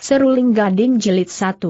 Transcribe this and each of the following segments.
Seruling Gading Jilid 1.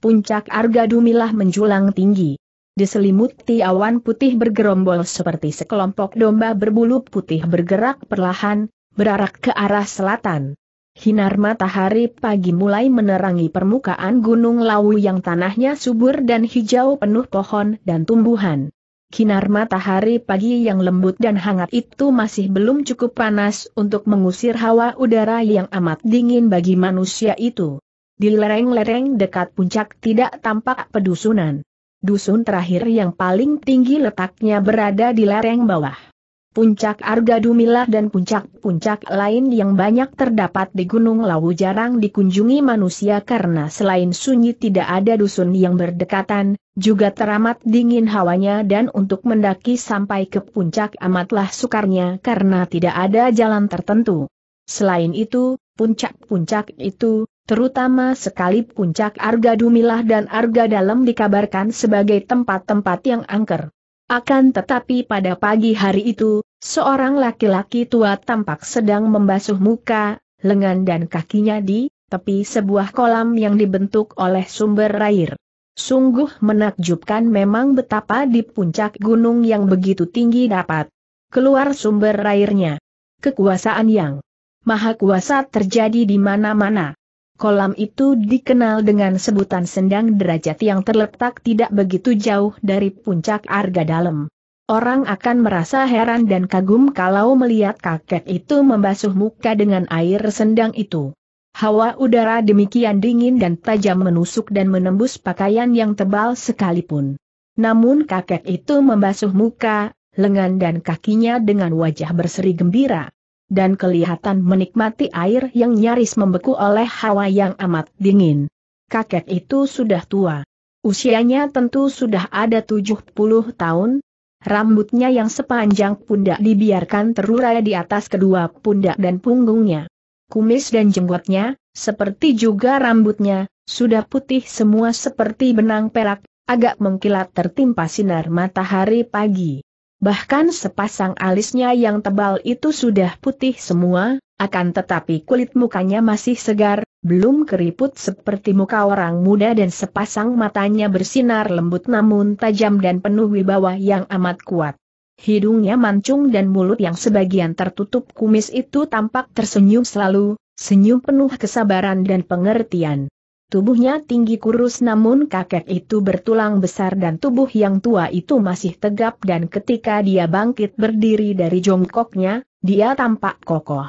Puncak Arga Dumilah menjulang tinggi. Diselimuti awan putih bergerombol seperti sekelompok domba berbulu putih bergerak perlahan, berarak ke arah selatan. Hinar matahari pagi mulai menerangi permukaan Gunung Lawu yang tanahnya subur dan hijau penuh pohon dan tumbuhan. Kinar matahari pagi yang lembut dan hangat itu masih belum cukup panas untuk mengusir hawa udara yang amat dingin bagi manusia itu. Di lereng-lereng dekat puncak tidak tampak pedusunan. Dusun terakhir yang paling tinggi letaknya berada di lereng bawah. Puncak Arga Dumilah dan puncak-puncak lain yang banyak terdapat di Gunung Lawu jarang dikunjungi manusia karena selain sunyi tidak ada dusun yang berdekatan, juga teramat dingin hawanya dan untuk mendaki sampai ke puncak amatlah sukarnya karena tidak ada jalan tertentu. Selain itu, puncak-puncak itu, terutama sekali puncak Arga Dumilah dan Arga Dalam dikabarkan sebagai tempat-tempat yang angker. Akan tetapi pada pagi hari itu, seorang laki-laki tua tampak sedang membasuh muka, lengan dan kakinya di tepi sebuah kolam yang dibentuk oleh sumber air. Sungguh menakjubkan memang betapa di puncak gunung yang begitu tinggi dapat keluar sumber airnya. Kekuasaan yang maha kuasa terjadi di mana-mana. Kolam itu dikenal dengan sebutan sendang derajat yang terletak tidak begitu jauh dari puncak Arga Dalam. Orang akan merasa heran dan kagum kalau melihat kakek itu membasuh muka dengan air sendang itu. Hawa udara demikian dingin dan tajam menusuk dan menembus pakaian yang tebal sekalipun. Namun kakek itu membasuh muka, lengan dan kakinya dengan wajah berseri gembira dan kelihatan menikmati air yang nyaris membeku oleh hawa yang amat dingin. Kakek itu sudah tua. Usianya tentu sudah ada 70 tahun, rambutnya yang sepanjang pundak dibiarkan terurai di atas kedua pundak dan punggungnya. Kumis dan jenggotnya, seperti juga rambutnya, sudah putih semua seperti benang perak, agak mengkilat tertimpa sinar matahari pagi. Bahkan sepasang alisnya yang tebal itu sudah putih semua, akan tetapi kulit mukanya masih segar, belum keriput seperti muka orang muda dan sepasang matanya bersinar lembut namun tajam dan penuh wibawa yang amat kuat. Hidungnya mancung dan mulut yang sebagian tertutup kumis itu tampak tersenyum selalu, senyum penuh kesabaran dan pengertian. Tubuhnya tinggi kurus namun kakek itu bertulang besar dan tubuh yang tua itu masih tegap dan ketika dia bangkit berdiri dari jongkoknya, dia tampak kokoh.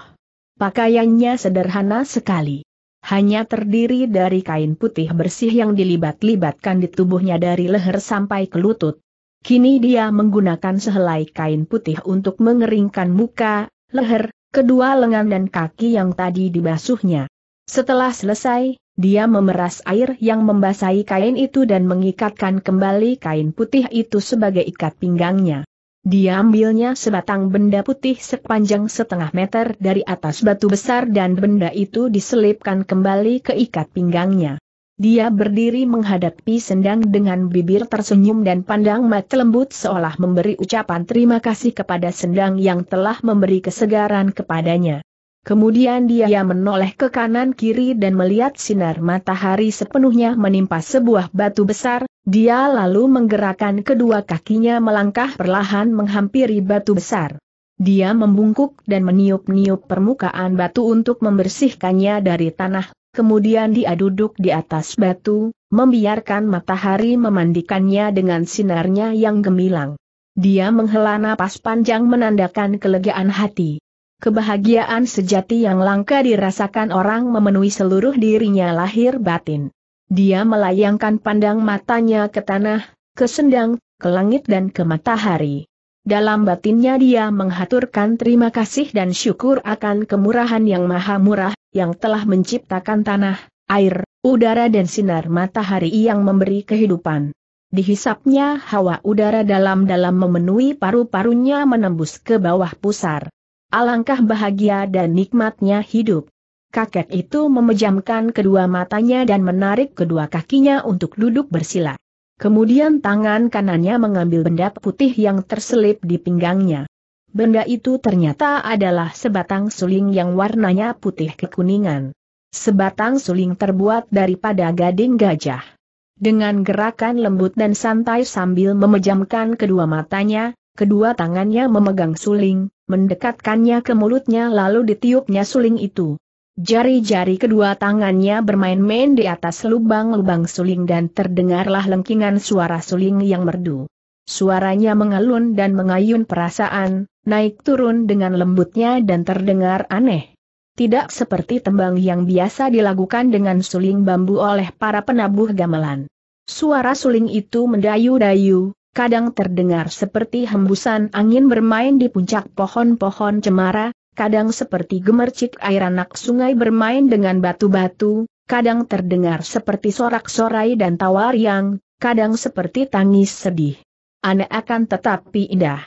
Pakaiannya sederhana sekali. Hanya terdiri dari kain putih bersih yang dilibat-libatkan di tubuhnya dari leher sampai ke lutut. Kini dia menggunakan sehelai kain putih untuk mengeringkan muka, leher, kedua lengan dan kaki yang tadi dibasuhnya. Setelah selesai, dia memeras air yang membasahi kain itu dan mengikatkan kembali kain putih itu sebagai ikat pinggangnya. Dia ambilnya sebatang benda putih sepanjang setengah meter dari atas batu besar dan benda itu diselipkan kembali ke ikat pinggangnya. Dia berdiri menghadapi sendang dengan bibir tersenyum dan pandang mata lembut seolah memberi ucapan terima kasih kepada sendang yang telah memberi kesegaran kepadanya. Kemudian dia menoleh ke kanan kiri dan melihat sinar matahari sepenuhnya menimpa sebuah batu besar, dia lalu menggerakkan kedua kakinya melangkah perlahan menghampiri batu besar. Dia membungkuk dan meniup-niup permukaan batu untuk membersihkannya dari tanah, kemudian dia duduk di atas batu, membiarkan matahari memandikannya dengan sinarnya yang gemilang. Dia menghela napas panjang menandakan kelegaan hati. Kebahagiaan sejati yang langka dirasakan orang memenuhi seluruh dirinya lahir batin. Dia melayangkan pandang matanya ke tanah, ke sendang, ke langit dan ke matahari. Dalam batinnya dia menghaturkan terima kasih dan syukur akan kemurahan yang maha murah, yang telah menciptakan tanah, air, udara dan sinar matahari yang memberi kehidupan. Dihisapnya hawa udara dalam-dalam memenuhi paru-parunya menembus ke bawah pusar. Alangkah bahagia dan nikmatnya hidup. Kakek itu memejamkan kedua matanya dan menarik kedua kakinya untuk duduk bersila. Kemudian tangan kanannya mengambil benda putih yang terselip di pinggangnya. Benda itu ternyata adalah sebatang suling yang warnanya putih kekuningan. sebatang suling terbuat daripada gading gajah. Dengan gerakan lembut dan santai sambil memejamkan kedua matanya, kedua tangannya memegang suling, mendekatkannya ke mulutnya lalu ditiupnya suling itu. Jari-jari kedua tangannya bermain-main di atas lubang-lubang suling dan terdengarlah lengkingan suara suling yang merdu. Suaranya mengalun dan mengayun perasaan, naik turun dengan lembutnya dan terdengar aneh. Tidak seperti tembang yang biasa dilakukan dengan suling bambu oleh para penabuh gamelan. Suara suling itu mendayu-dayu, kadang terdengar seperti hembusan angin bermain di puncak pohon-pohon cemara, kadang seperti gemercik air anak sungai bermain dengan batu-batu, kadang terdengar seperti sorak-sorai dan tawa riang, kadang seperti tangis sedih. Aneh akan tetapi indah.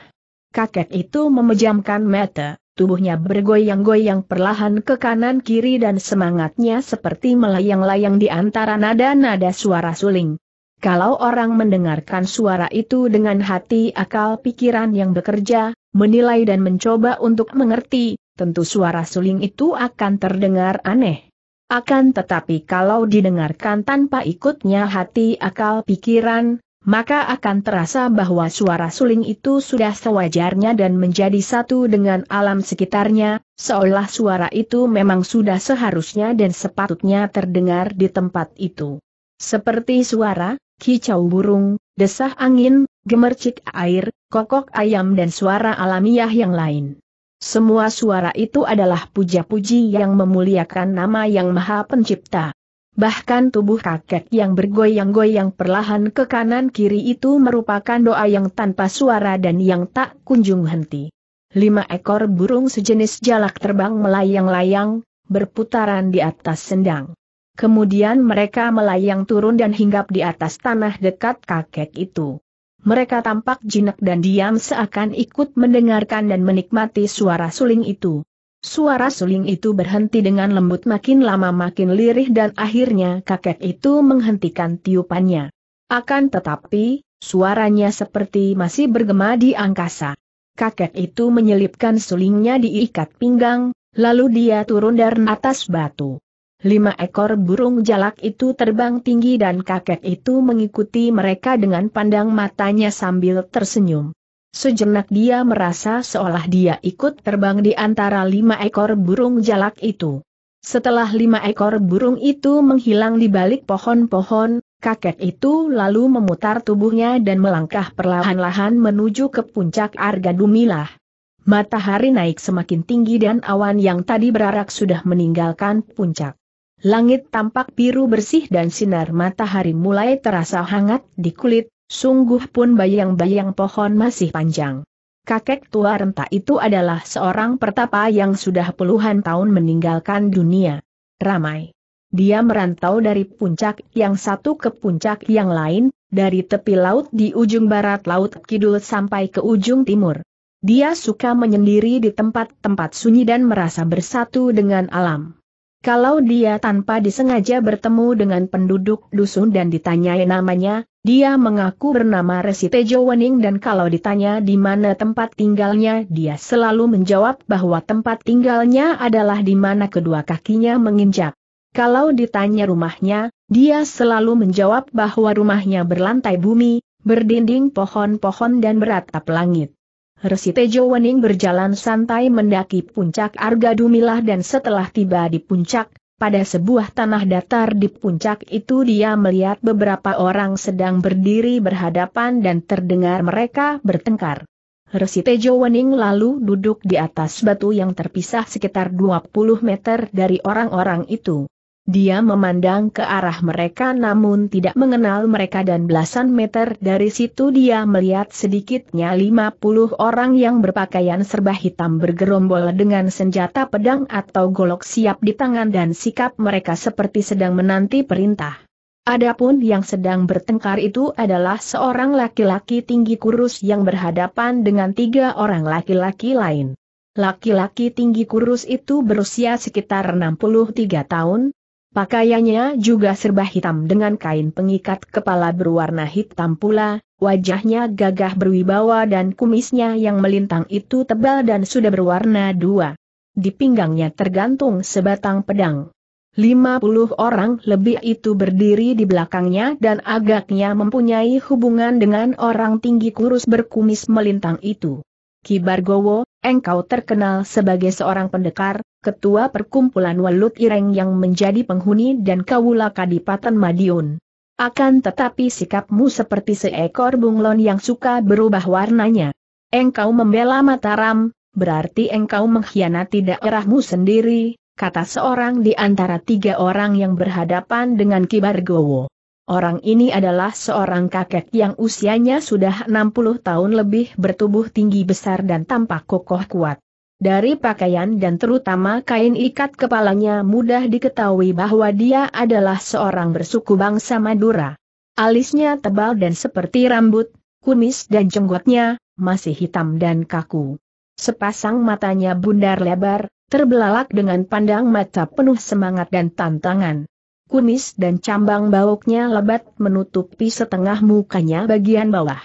Kakek itu memejamkan mata, tubuhnya bergoyang-goyang perlahan ke kanan kiri dan semangatnya seperti melayang-layang di antara nada-nada suara suling. Kalau orang mendengarkan suara itu dengan hati akal pikiran yang bekerja, menilai dan mencoba untuk mengerti, tentu suara suling itu akan terdengar aneh. Akan tetapi kalau didengarkan tanpa ikutnya hati akal pikiran, maka akan terasa bahwa suara suling itu sudah sewajarnya dan menjadi satu dengan alam sekitarnya, seolah suara itu memang sudah seharusnya dan sepatutnya terdengar di tempat itu. Seperti suara, kicau burung, desah angin, gemercik air, kokok ayam dan suara alamiah yang lain. Semua suara itu adalah puja-puji yang memuliakan nama yang maha pencipta. Bahkan tubuh kakek yang bergoyang-goyang perlahan ke kanan kiri itu merupakan doa yang tanpa suara dan yang tak kunjung henti. Lima ekor burung sejenis jalak terbang melayang-layang, berputaran di atas sendang. Kemudian mereka melayang turun dan hinggap di atas tanah dekat kakek itu. Mereka tampak jinak dan diam seakan ikut mendengarkan dan menikmati suara suling itu. Suara suling itu berhenti dengan lembut makin lama makin lirih dan akhirnya kakek itu menghentikan tiupannya. Akan tetapi, suaranya seperti masih bergema di angkasa. Kakek itu menyelipkan sulingnya di ikat pinggang, lalu dia turun dari atas batu. Lima ekor burung jalak itu terbang tinggi dan kakek itu mengikuti mereka dengan pandang matanya sambil tersenyum. Sejenak dia merasa seolah dia ikut terbang di antara lima ekor burung jalak itu. Setelah lima ekor burung itu menghilang di balik pohon-pohon, kakek itu lalu memutar tubuhnya dan melangkah perlahan-lahan menuju ke puncak Arga Dumilah. Matahari naik semakin tinggi dan awan yang tadi berarak sudah meninggalkan puncak. Langit tampak biru bersih dan sinar matahari mulai terasa hangat di kulit, sungguh pun bayang-bayang pohon masih panjang. Kakek tua renta itu adalah seorang pertapa yang sudah puluhan tahun meninggalkan dunia. Ramai. Dia merantau dari puncak yang satu ke puncak yang lain, dari tepi laut di ujung barat laut kidul sampai ke ujung timur. Dia suka menyendiri di tempat-tempat sunyi dan merasa bersatu dengan alam. Kalau dia tanpa disengaja bertemu dengan penduduk dusun dan ditanyai namanya, dia mengaku bernama Resi Tejo Wening dan kalau ditanya di mana tempat tinggalnya dia selalu menjawab bahwa tempat tinggalnya adalah di mana kedua kakinya menginjak. Kalau ditanya rumahnya, dia selalu menjawab bahwa rumahnya berlantai bumi, berdinding pohon-pohon dan beratap langit. Resi Tejo Wening berjalan santai mendaki puncak Arga Dumilah dan setelah tiba di puncak, pada sebuah tanah datar di puncak itu dia melihat beberapa orang sedang berdiri berhadapan dan terdengar mereka bertengkar. Resi Tejo Wening lalu duduk di atas batu yang terpisah sekitar 20 meter dari orang-orang itu. Dia memandang ke arah mereka namun tidak mengenal mereka dan belasan meter dari situ dia melihat sedikitnya 50 orang yang berpakaian serba hitam bergerombol dengan senjata pedang atau golok siap di tangan dan sikap mereka seperti sedang menanti perintah. Adapun yang sedang bertengkar itu adalah seorang laki-laki tinggi kurus yang berhadapan dengan tiga orang laki-laki lain. Laki-laki tinggi kurus itu berusia sekitar 63 tahun, Pakaiannya juga serba hitam dengan kain pengikat kepala berwarna hitam pula, wajahnya gagah berwibawa dan kumisnya yang melintang itu tebal dan sudah berwarna dua. Di pinggangnya tergantung sebatang pedang. Lima puluh orang lebih itu berdiri di belakangnya dan agaknya mempunyai hubungan dengan orang tinggi kurus berkumis melintang itu. Ki Bargowo, engkau terkenal sebagai seorang pendekar, ketua perkumpulan Welut Ireng yang menjadi penghuni dan kawula Kadipaten Madiun. Akan tetapi sikapmu seperti seekor bunglon yang suka berubah warnanya. Engkau membela Mataram, berarti engkau mengkhianati daerahmu sendiri, kata seorang di antara tiga orang yang berhadapan dengan Kibargowo. Orang ini adalah seorang kakek yang usianya sudah 60 tahun lebih bertubuh tinggi besar dan tampak kokoh kuat. Dari pakaian dan terutama kain ikat kepalanya mudah diketahui bahwa dia adalah seorang bersuku bangsa Madura. Alisnya tebal dan seperti rambut, kumis dan jenggotnya, masih hitam dan kaku. Sepasang matanya bundar lebar, terbelalak dengan pandang mata penuh semangat dan tantangan. Kumis dan cambang bauknya lebat menutupi setengah mukanya bagian bawah.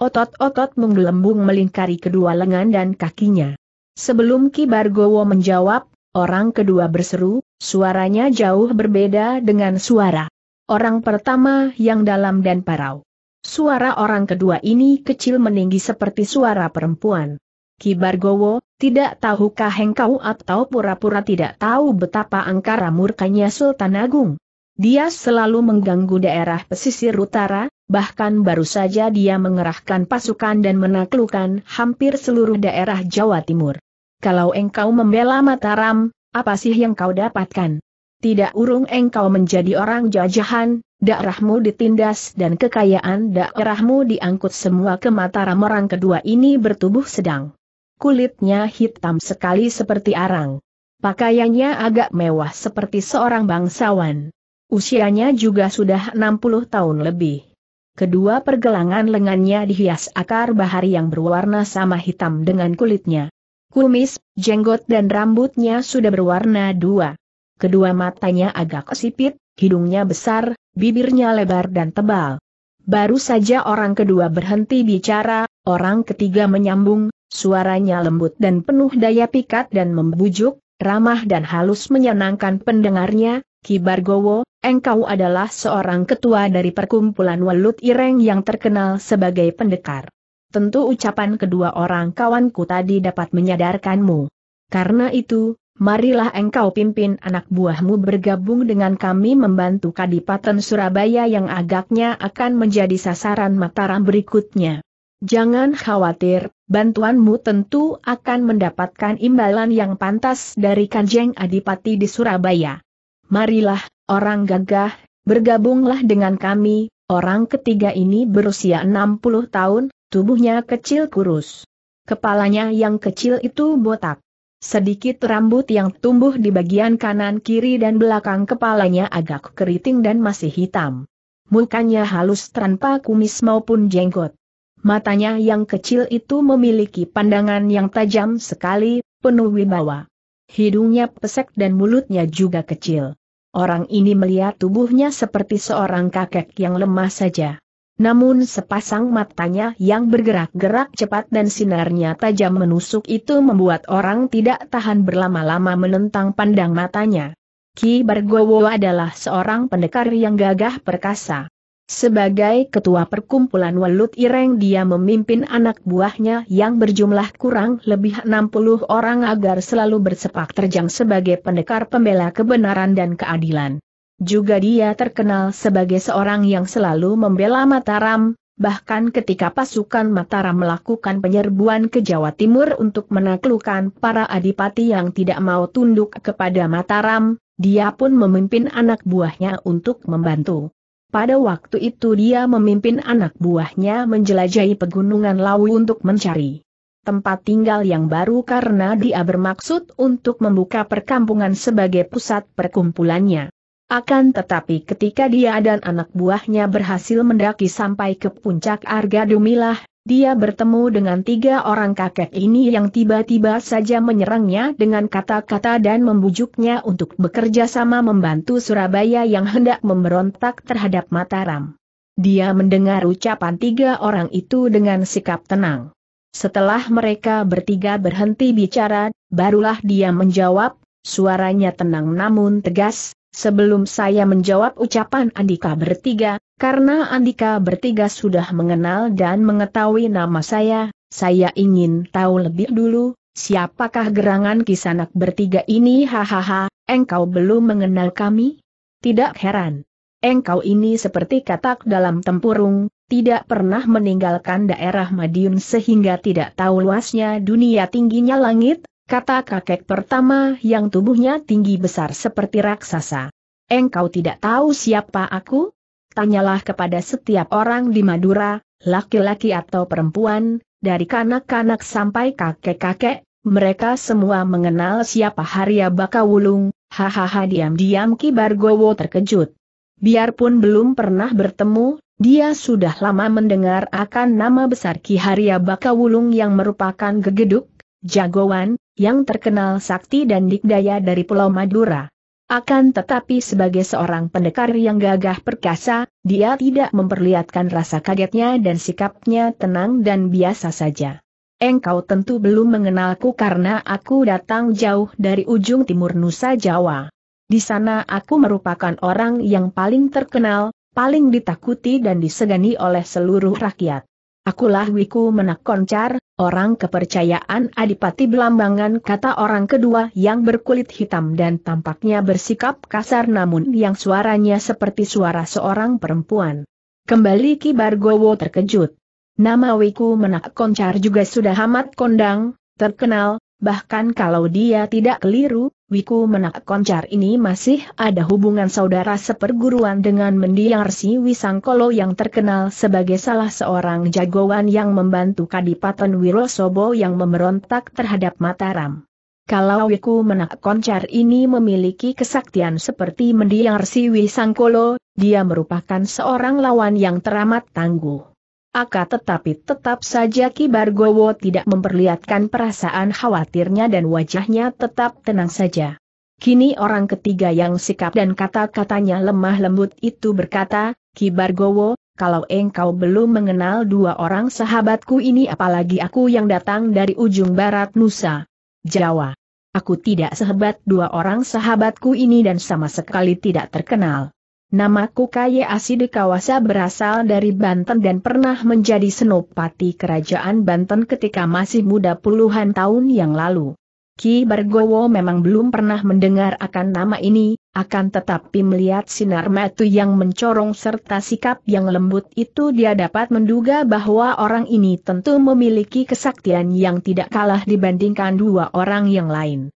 Otot-otot menggelembung melingkari kedua lengan dan kakinya. Sebelum Ki Bargowo menjawab, orang kedua berseru, suaranya jauh berbeda dengan suara orang pertama yang dalam dan parau. Suara orang kedua ini kecil meninggi seperti suara perempuan. Ki Bargowo, tidak tahukah engkau atau pura-pura tidak tahu betapa angkara murkanya Sultan Agung? Dia selalu mengganggu daerah pesisir utara, bahkan baru saja dia mengerahkan pasukan dan menaklukkan hampir seluruh daerah Jawa Timur. Kalau engkau membela Mataram, apa sih yang kau dapatkan? Tidak urung engkau menjadi orang jajahan, daerahmu ditindas dan kekayaan daerahmu diangkut semua ke Mataram orang kedua ini bertubuh sedang kulitnya hitam sekali seperti arang. Pakaiannya agak mewah seperti seorang bangsawan. Usianya juga sudah 60 tahun lebih. Kedua pergelangan lengannya dihias akar bahari yang berwarna sama hitam dengan kulitnya. Kumis, jenggot dan rambutnya sudah berwarna dua. Kedua matanya agak sipit, hidungnya besar, bibirnya lebar dan tebal. Baru saja orang kedua berhenti bicara, orang ketiga menyambung, Suaranya lembut dan penuh daya pikat dan membujuk, ramah dan halus menyenangkan pendengarnya, Ki Bargowo, engkau adalah seorang ketua dari perkumpulan Welut Ireng yang terkenal sebagai pendekar. Tentu ucapan kedua orang kawanku tadi dapat menyadarkanmu. Karena itu, marilah engkau pimpin anak buahmu bergabung dengan kami membantu Kadipaten Surabaya yang agaknya akan menjadi sasaran Mataram berikutnya. Jangan khawatir, bantuanmu tentu akan mendapatkan imbalan yang pantas dari Kanjeng Adipati di Surabaya. Marilah, orang gagah, bergabunglah dengan kami, orang ketiga ini berusia 60 tahun, tubuhnya kecil kurus. Kepalanya yang kecil itu botak. Sedikit rambut yang tumbuh di bagian kanan kiri dan belakang kepalanya agak keriting dan masih hitam. Mukanya halus tanpa kumis maupun jenggot. Matanya yang kecil itu memiliki pandangan yang tajam sekali, penuh wibawa. Hidungnya pesek dan mulutnya juga kecil. Orang ini melihat tubuhnya seperti seorang kakek yang lemah saja. Namun sepasang matanya yang bergerak-gerak cepat dan sinarnya tajam menusuk itu membuat orang tidak tahan berlama-lama menentang pandang matanya. Ki Bargowo adalah seorang pendekar yang gagah perkasa. Sebagai ketua perkumpulan Welut Ireng dia memimpin anak buahnya yang berjumlah kurang lebih 60 orang agar selalu bersepak terjang sebagai pendekar pembela kebenaran dan keadilan. Juga dia terkenal sebagai seorang yang selalu membela Mataram, bahkan ketika pasukan Mataram melakukan penyerbuan ke Jawa Timur untuk menaklukkan para adipati yang tidak mau tunduk kepada Mataram, dia pun memimpin anak buahnya untuk membantu. Pada waktu itu dia memimpin anak buahnya menjelajahi pegunungan Lawu untuk mencari tempat tinggal yang baru karena dia bermaksud untuk membuka perkampungan sebagai pusat perkumpulannya. Akan tetapi ketika dia dan anak buahnya berhasil mendaki sampai ke puncak Arga Dumilah, dia bertemu dengan tiga orang kakek ini yang tiba-tiba saja menyerangnya dengan kata-kata dan membujuknya untuk bekerja sama membantu Surabaya yang hendak memberontak terhadap Mataram. Dia mendengar ucapan tiga orang itu dengan sikap tenang. Setelah mereka bertiga berhenti bicara, barulah dia menjawab, suaranya tenang namun tegas, sebelum saya menjawab ucapan Andika bertiga, karena Andika bertiga sudah mengenal dan mengetahui nama saya, saya ingin tahu lebih dulu, siapakah gerangan kisanak bertiga ini hahaha, engkau belum mengenal kami? Tidak heran. Engkau ini seperti katak dalam tempurung, tidak pernah meninggalkan daerah Madiun sehingga tidak tahu luasnya dunia tingginya langit, kata kakek pertama yang tubuhnya tinggi besar seperti raksasa. Engkau tidak tahu siapa aku? Tanyalah kepada setiap orang di Madura, laki-laki atau perempuan, dari kanak-kanak sampai kakek-kakek, mereka semua mengenal siapa Harya Bakawulung, hahaha diam-diam Ki Bargowo terkejut. Biarpun belum pernah bertemu, dia sudah lama mendengar akan nama besar Ki Harya Bakawulung yang merupakan gegeduk, jagoan, yang terkenal sakti dan dikdaya dari Pulau Madura. Akan tetapi sebagai seorang pendekar yang gagah perkasa, dia tidak memperlihatkan rasa kagetnya dan sikapnya tenang dan biasa saja. Engkau tentu belum mengenalku karena aku datang jauh dari ujung timur Nusa Jawa. Di sana aku merupakan orang yang paling terkenal, paling ditakuti dan disegani oleh seluruh rakyat. Akulah Wiku Menak Koncar, orang kepercayaan Adipati Belambangan kata orang kedua yang berkulit hitam dan tampaknya bersikap kasar namun yang suaranya seperti suara seorang perempuan. Kembali Ki Bargowo terkejut. Nama Wiku Menak Koncar juga sudah amat kondang, terkenal, bahkan kalau dia tidak keliru, Wiku Menak Koncar ini masih ada hubungan saudara seperguruan dengan Mendiang Rsi Wisangkolo yang terkenal sebagai salah seorang jagoan yang membantu Kadipaten Wirosobo yang memberontak terhadap Mataram. Kalau Wiku Menak Koncar ini memiliki kesaktian seperti Mendiang Rsi Wisangkolo, dia merupakan seorang lawan yang teramat tangguh. Aka tetapi tetap saja Ki Bargowo tidak memperlihatkan perasaan khawatirnya dan wajahnya tetap tenang saja. Kini orang ketiga yang sikap dan kata-katanya lemah lembut itu berkata, Ki Bargowo, kalau engkau belum mengenal dua orang sahabatku ini apalagi aku yang datang dari ujung barat Nusa, Jawa. Aku tidak sehebat dua orang sahabatku ini dan sama sekali tidak terkenal. Namaku Kaye Asidi Kawasa berasal dari Banten dan pernah menjadi senopati kerajaan Banten ketika masih muda puluhan tahun yang lalu. Ki Bargowo memang belum pernah mendengar akan nama ini, akan tetapi melihat sinar mata yang mencorong serta sikap yang lembut itu dia dapat menduga bahwa orang ini tentu memiliki kesaktian yang tidak kalah dibandingkan dua orang yang lain.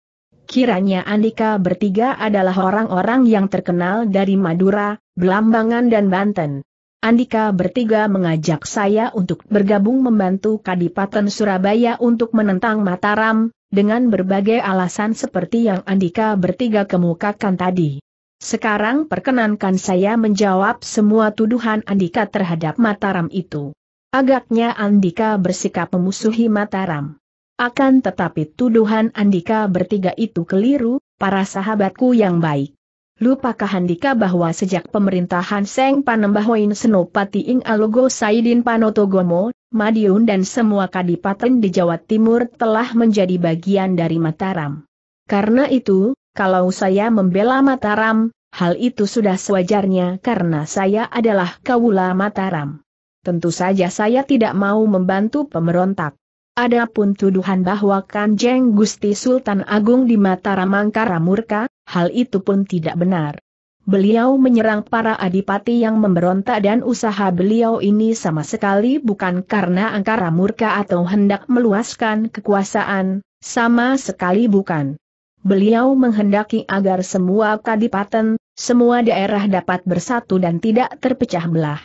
Kiranya Andika bertiga adalah orang-orang yang terkenal dari Madura, Belambangan dan Banten. Andika bertiga mengajak saya untuk bergabung membantu Kadipaten Surabaya untuk menentang Mataram, dengan berbagai alasan seperti yang Andika bertiga kemukakan tadi. Sekarang perkenankan saya menjawab semua tuduhan Andika terhadap Mataram itu. Agaknya Andika bersikap memusuhi Mataram. Akan tetapi tuduhan Andika bertiga itu keliru, para sahabatku yang baik. Lupakah Andika bahwa sejak pemerintahan Seng Panembahoin Senopati Ing Alogo Saidin Panotogomo, Madiun dan semua kadipaten di Jawa Timur telah menjadi bagian dari Mataram. Karena itu, kalau saya membela Mataram, hal itu sudah sewajarnya karena saya adalah Kawula Mataram. Tentu saja saya tidak mau membantu pemberontak. Adapun tuduhan bahwa Kanjeng Gusti Sultan Agung di Mataram Angkara murka, hal itu pun tidak benar. Beliau menyerang para adipati yang memberontak dan usaha beliau ini sama sekali bukan karena angkara murka atau hendak meluaskan kekuasaan, sama sekali bukan. Beliau menghendaki agar semua kadipaten, semua daerah dapat bersatu dan tidak terpecah belah.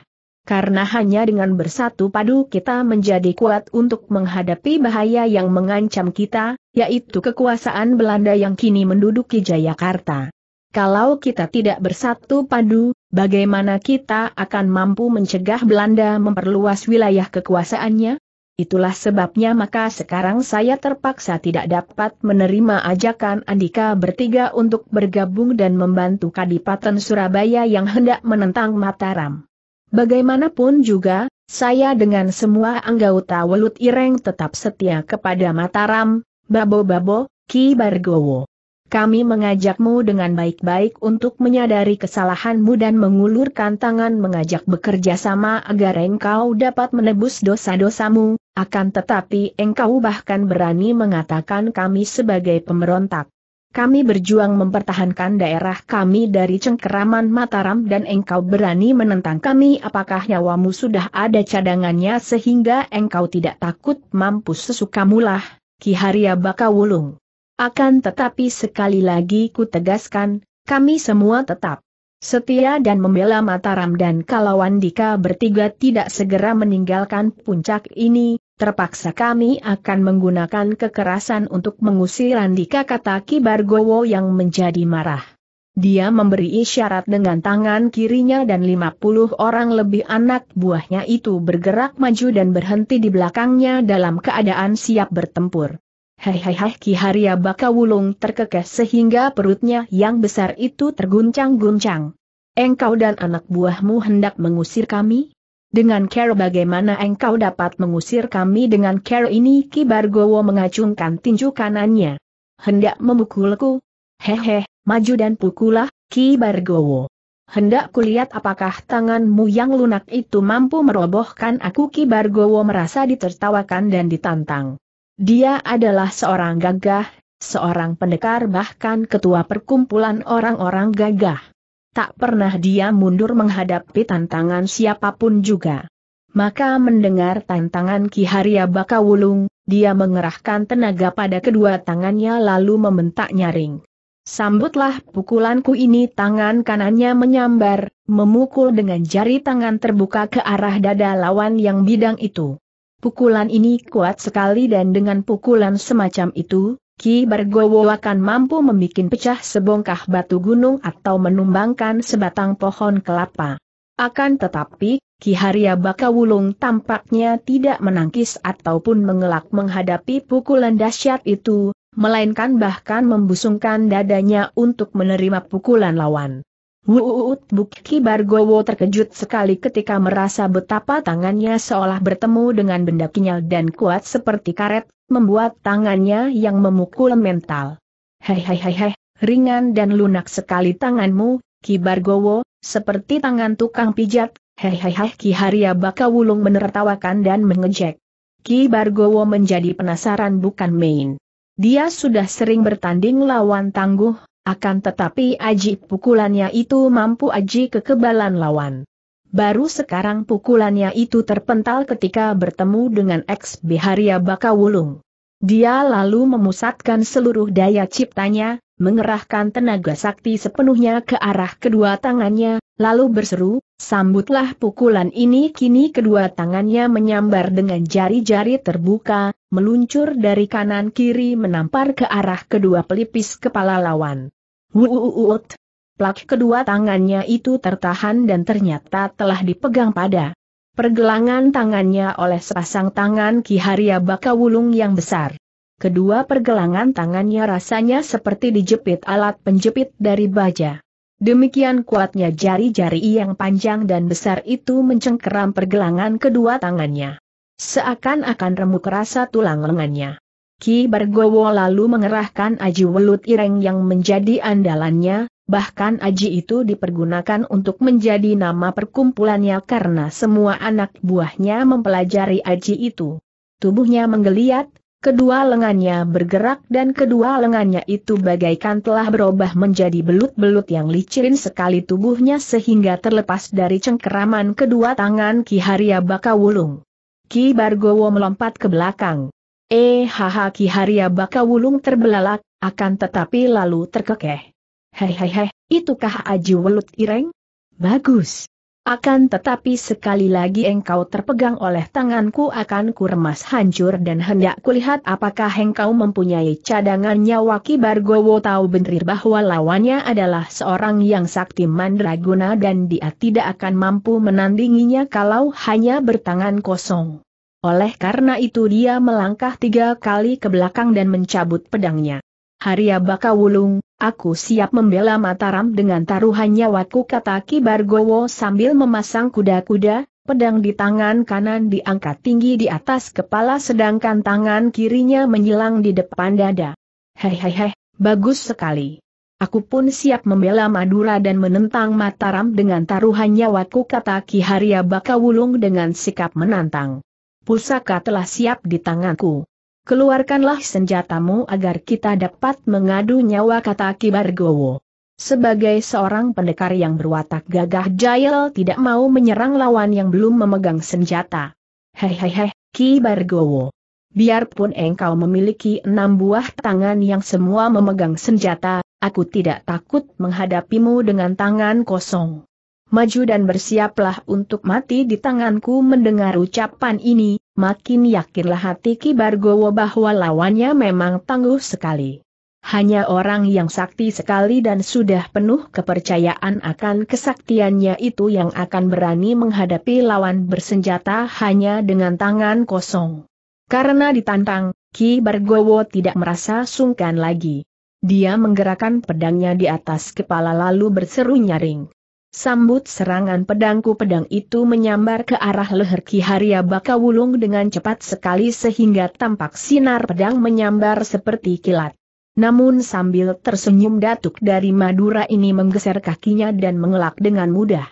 Karena hanya dengan bersatu padu kita menjadi kuat untuk menghadapi bahaya yang mengancam kita, yaitu kekuasaan Belanda yang kini menduduki Jayakarta. Kalau kita tidak bersatu padu, bagaimana kita akan mampu mencegah Belanda memperluas wilayah kekuasaannya? Itulah sebabnya maka sekarang saya terpaksa tidak dapat menerima ajakan Andika bertiga untuk bergabung dan membantu Kadipaten Surabaya yang hendak menentang Mataram. Bagaimanapun juga, saya dengan semua anggota Welut Ireng tetap setia kepada Mataram, Babo-Babo, Ki Bargowo. kami mengajakmu dengan baik-baik untuk menyadari kesalahanmu dan mengulurkan tangan mengajak bekerja sama agar engkau dapat menebus dosa-dosamu, akan tetapi engkau bahkan berani mengatakan kami sebagai pemberontak. Kami berjuang mempertahankan daerah kami dari cengkeraman Mataram dan engkau berani menentang kami apakah nyawamu sudah ada cadangannya sehingga engkau tidak takut mampus sesukamulah, Ki Haria Bakawulung. Akan tetapi sekali lagi ku tegaskan, kami semua tetap setia dan membela Mataram dan kalau Andika bertiga tidak segera meninggalkan puncak ini, terpaksa kami akan menggunakan kekerasan untuk mengusir Andika kata Ki Bargowo yang menjadi marah. Dia memberi isyarat dengan tangan kirinya dan 50 orang lebih anak buahnya itu bergerak maju dan berhenti di belakangnya dalam keadaan siap bertempur. Hei hei hei Ki Haria Bakawulung terkekeh sehingga perutnya yang besar itu terguncang-guncang. Engkau dan anak buahmu hendak mengusir kami? Dengan care bagaimana engkau dapat mengusir kami dengan care ini Ki Bargowo mengacungkan tinju kanannya. Hendak memukulku? Hehe, maju dan pukulah, Ki Bargowo. Hendak kulihat apakah tanganmu yang lunak itu mampu merobohkan aku Ki Bargowo merasa ditertawakan dan ditantang. Dia adalah seorang gagah, seorang pendekar bahkan ketua perkumpulan orang-orang gagah. Tak pernah dia mundur menghadapi tantangan siapa pun juga. Maka mendengar tantangan Ki Haria Bakawulung, dia mengerahkan tenaga pada kedua tangannya lalu membentak nyaring. Sambutlah pukulanku ini tangan kanannya menyambar, memukul dengan jari tangan terbuka ke arah dada lawan yang bidang itu. Pukulan ini kuat sekali dan dengan pukulan semacam itu, Ki Bargowo akan mampu membuat pecah sebongkah batu gunung atau menumbangkan sebatang pohon kelapa. Akan tetapi, Ki Haria Bakawulung tampaknya tidak menangkis ataupun mengelak menghadapi pukulan dahsyat itu, melainkan bahkan membusungkan dadanya untuk menerima pukulan lawan. Wuut Bukki Bargowo terkejut sekali ketika merasa betapa tangannya seolah bertemu dengan benda kinyal dan kuat seperti karet, membuat tangannya yang memukul mental. Hei hei hei hei, ringan dan lunak sekali tanganmu, Ki Bargowo, seperti tangan tukang pijat, hei hei hei Ki Haria Bakawulung menertawakan dan mengejek. Ki Bargowo menjadi penasaran bukan main. Dia sudah sering bertanding lawan tangguh, akan tetapi aji pukulannya itu mampu aji kekebalan lawan. Baru sekarang pukulannya itu terpental ketika bertemu dengan ex Biharia Bakawulung. Dia lalu memusatkan seluruh daya ciptanya, mengerahkan tenaga sakti sepenuhnya ke arah kedua tangannya, lalu berseru, sambutlah pukulan ini kini kedua tangannya menyambar dengan jari-jari terbuka, meluncur dari kanan kiri menampar ke arah kedua pelipis kepala lawan. Wuuut! Plak kedua tangannya itu tertahan dan ternyata telah dipegang pada pergelangan tangannya oleh sepasang tangan Ki Haria Bakawulung yang besar. Kedua pergelangan tangannya rasanya seperti dijepit alat penjepit dari baja. Demikian kuatnya jari-jari yang panjang dan besar itu mencengkeram pergelangan kedua tangannya. Seakan-akan remuk rasa tulang lengannya. Ki Bargowo lalu mengerahkan Aji Welut Ireng yang menjadi andalannya, bahkan Aji itu dipergunakan untuk menjadi nama perkumpulannya karena semua anak buahnya mempelajari Aji itu. Tubuhnya menggeliat, Kedua lengannya bergerak dan kedua lengannya itu bagaikan telah berubah menjadi belut-belut yang licin sekali tubuhnya sehingga terlepas dari cengkeraman kedua tangan Ki Haria Bakawulung. Ki Bargowo melompat ke belakang. Eh haha Ki Haria Bakawulung terbelalak, akan tetapi lalu terkekeh. Hei hei hei, itukah Aji Welut Ireng? Bagus. Akan tetapi sekali lagi engkau terpegang oleh tanganku akan kuremas hancur dan hendak kulihat apakah engkau mempunyai cadangan nyawa Ki Bargowo tahu benar bahwa lawannya adalah seorang yang sakti mandraguna dan dia tidak akan mampu menandinginya kalau hanya bertangan kosong. Oleh karena itu dia melangkah tiga kali ke belakang dan mencabut pedangnya. Haria Bakawulung, aku siap membela Mataram dengan taruhan nyawaku kata Ki Bargowo sambil memasang kuda-kuda, pedang di tangan kanan diangkat tinggi di atas kepala sedangkan tangan kirinya menyilang di depan dada. Hei hei hei, Bagus sekali. Aku pun siap membela Madura dan menentang Mataram dengan taruhan nyawaku kata Ki Haria Bakawulung dengan sikap menantang. Pusaka telah siap di tanganku. Keluarkanlah senjatamu agar kita dapat mengadu nyawa kata Ki Bargowo. Sebagai seorang pendekar yang berwatak gagah jayel tidak mau menyerang lawan yang belum memegang senjata. Hehehe, Ki Bargowo. Biarpun engkau memiliki enam buah tangan yang semua memegang senjata, aku tidak takut menghadapimu dengan tangan kosong. Maju dan bersiaplah untuk mati di tanganku mendengar ucapan ini, makin yakinlah hati Ki Bargowo bahwa lawannya memang tangguh sekali. Hanya orang yang sakti sekali dan sudah penuh kepercayaan akan kesaktiannya itu yang akan berani menghadapi lawan bersenjata hanya dengan tangan kosong. Karena ditantang, Ki Bargowo tidak merasa sungkan lagi. Dia menggerakkan pedangnya di atas kepala lalu berseru nyaring. Sambut serangan pedangku pedang itu menyambar ke arah leher Ki Haria Bakawulung dengan cepat sekali sehingga tampak sinar pedang menyambar seperti kilat. Namun sambil tersenyum datuk dari Madura ini menggeser kakinya dan mengelak dengan mudah.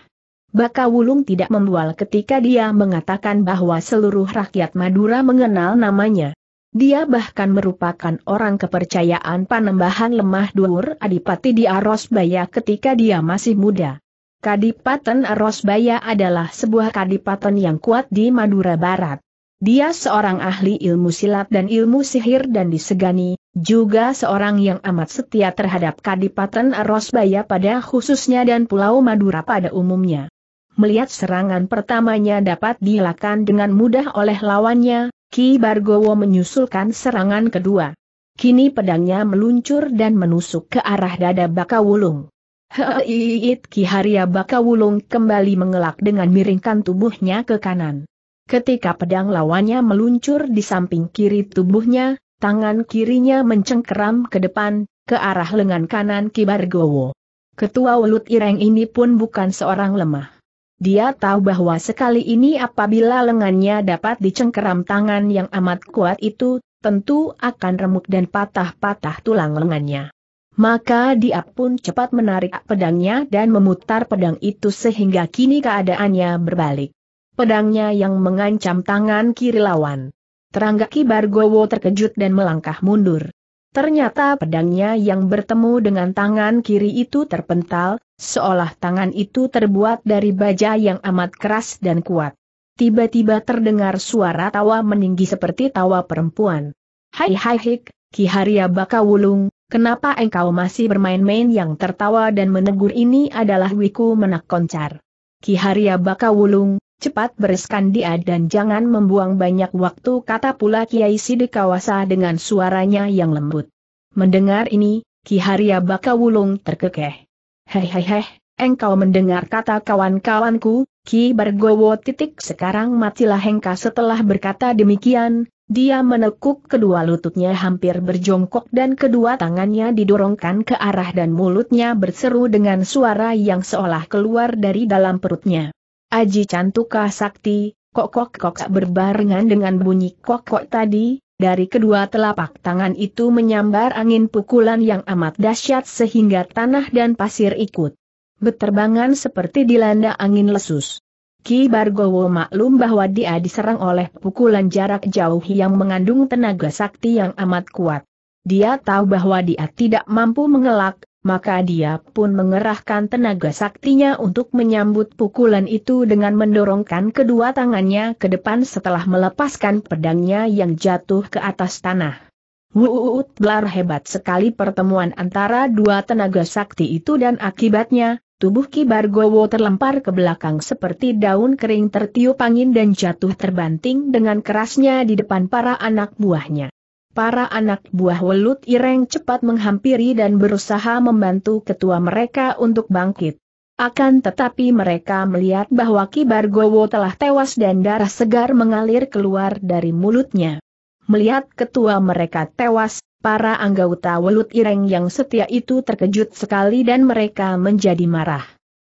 Bakawulung tidak membual ketika dia mengatakan bahwa seluruh rakyat Madura mengenal namanya. Dia bahkan merupakan orang kepercayaan Panembahan Lemah Duur Adipati di Arosbaya ketika dia masih muda. Kadipaten Arosbaya adalah sebuah kadipaten yang kuat di Madura Barat. Dia seorang ahli ilmu silat dan ilmu sihir dan disegani, juga seorang yang amat setia terhadap Kadipaten Arosbaya pada khususnya dan Pulau Madura pada umumnya. Melihat serangan pertamanya dapat dilakukan dengan mudah oleh lawannya, Ki Bargowo menyusulkan serangan kedua. Kini pedangnya meluncur dan menusuk ke arah dada Bakawulung. Heit Ki Haria Bakawulung kembali mengelak dengan miringkan tubuhnya ke kanan. Ketika pedang lawannya meluncur di samping kiri tubuhnya, tangan kirinya mencengkeram ke depan, ke arah lengan kanan Ki Bargowo. Ketua Welut Ireng ini pun bukan seorang lemah. Dia tahu bahwa sekali ini apabila lengannya dapat dicengkeram tangan yang amat kuat itu, tentu akan remuk dan patah-patah tulang lengannya. Maka dia pun cepat menarik pedangnya dan memutar pedang itu sehingga kini keadaannya berbalik. Pedangnya yang mengancam tangan kiri lawan. Terangga Ki Bargowo terkejut dan melangkah mundur. Ternyata pedangnya yang bertemu dengan tangan kiri itu terpental, seolah tangan itu terbuat dari baja yang amat keras dan kuat. Tiba-tiba terdengar suara tawa meninggi seperti tawa perempuan. Hai hai hik, Ki Haria Bakawulung, kenapa engkau masih bermain-main yang tertawa dan menegur ini adalah wiku menak koncar. Ki Haria Bakawulung, cepat bereskan dia dan jangan membuang banyak waktu kata pula Kiai Sidikawasa dengan suaranya yang lembut. Mendengar ini, Ki Haria Bakawulung terkekeh. Hei engkau mendengar kata kawan-kawanku, Ki Bargowo titik sekarang matilah engkau setelah berkata demikian, dia menekuk kedua lututnya hampir berjongkok dan kedua tangannya didorongkan ke arah dan mulutnya berseru dengan suara yang seolah keluar dari dalam perutnya. Aji Cantuka Sakti, kok kok kok berbarengan dengan bunyi kok kok tadi, dari kedua telapak tangan itu menyambar angin pukulan yang amat dahsyat sehingga tanah dan pasir ikut. Beterbangan seperti dilanda angin lesus. Ki Bargowo maklum bahwa dia diserang oleh pukulan jarak jauh yang mengandung tenaga sakti yang amat kuat. Dia tahu bahwa dia tidak mampu mengelak, maka dia pun mengerahkan tenaga saktinya untuk menyambut pukulan itu dengan mendorongkan kedua tangannya ke depan setelah melepaskan pedangnya yang jatuh ke atas tanah. Wuut belar hebat sekali pertemuan antara dua tenaga sakti itu dan akibatnya, tubuh Ki Bargowo terlempar ke belakang seperti daun kering tertiup angin dan jatuh terbanting dengan kerasnya di depan para anak buahnya para anak buah Welut Ireng cepat menghampiri dan berusaha membantu ketua mereka untuk bangkit. Akan tetapi mereka melihat bahwa Ki Bargowo telah tewas dan darah segar mengalir keluar dari mulutnya. Melihat ketua mereka tewas, para anggota Welut Ireng yang setia itu terkejut sekali dan mereka menjadi marah.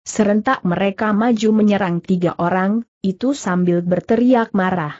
Serentak mereka maju menyerang tiga orang, itu sambil berteriak marah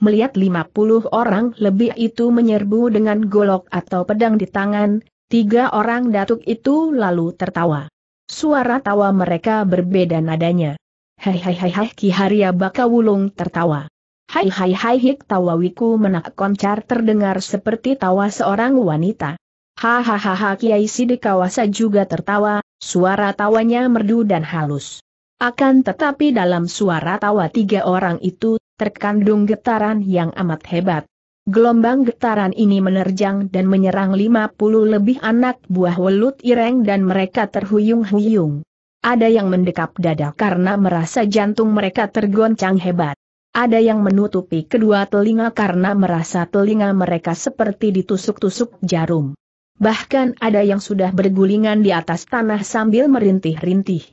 melihat 50 orang lebih itu menyerbu dengan golok atau pedang di tangan, Tiga orang datuk itu lalu tertawa. Suara tawa mereka berbeda nadanya. Hai hai hai hai Ki Haria Bakawulung tertawa. Hai hai hai hik tawa wiku menak koncar terdengar seperti tawa seorang wanita. Hahaha Kiai Sidikawasa juga tertawa, suara tawanya merdu dan halus. Akan tetapi dalam suara tawa tiga orang itu, terkandung getaran yang amat hebat. Gelombang getaran ini menerjang dan menyerang 50 lebih anak buah welut ireng dan mereka terhuyung-huyung. Ada yang mendekap dada karena merasa jantung mereka tergoncang hebat. Ada yang menutupi kedua telinga karena merasa telinga mereka seperti ditusuk-tusuk jarum. Bahkan ada yang sudah bergulingan di atas tanah sambil merintih-rintih.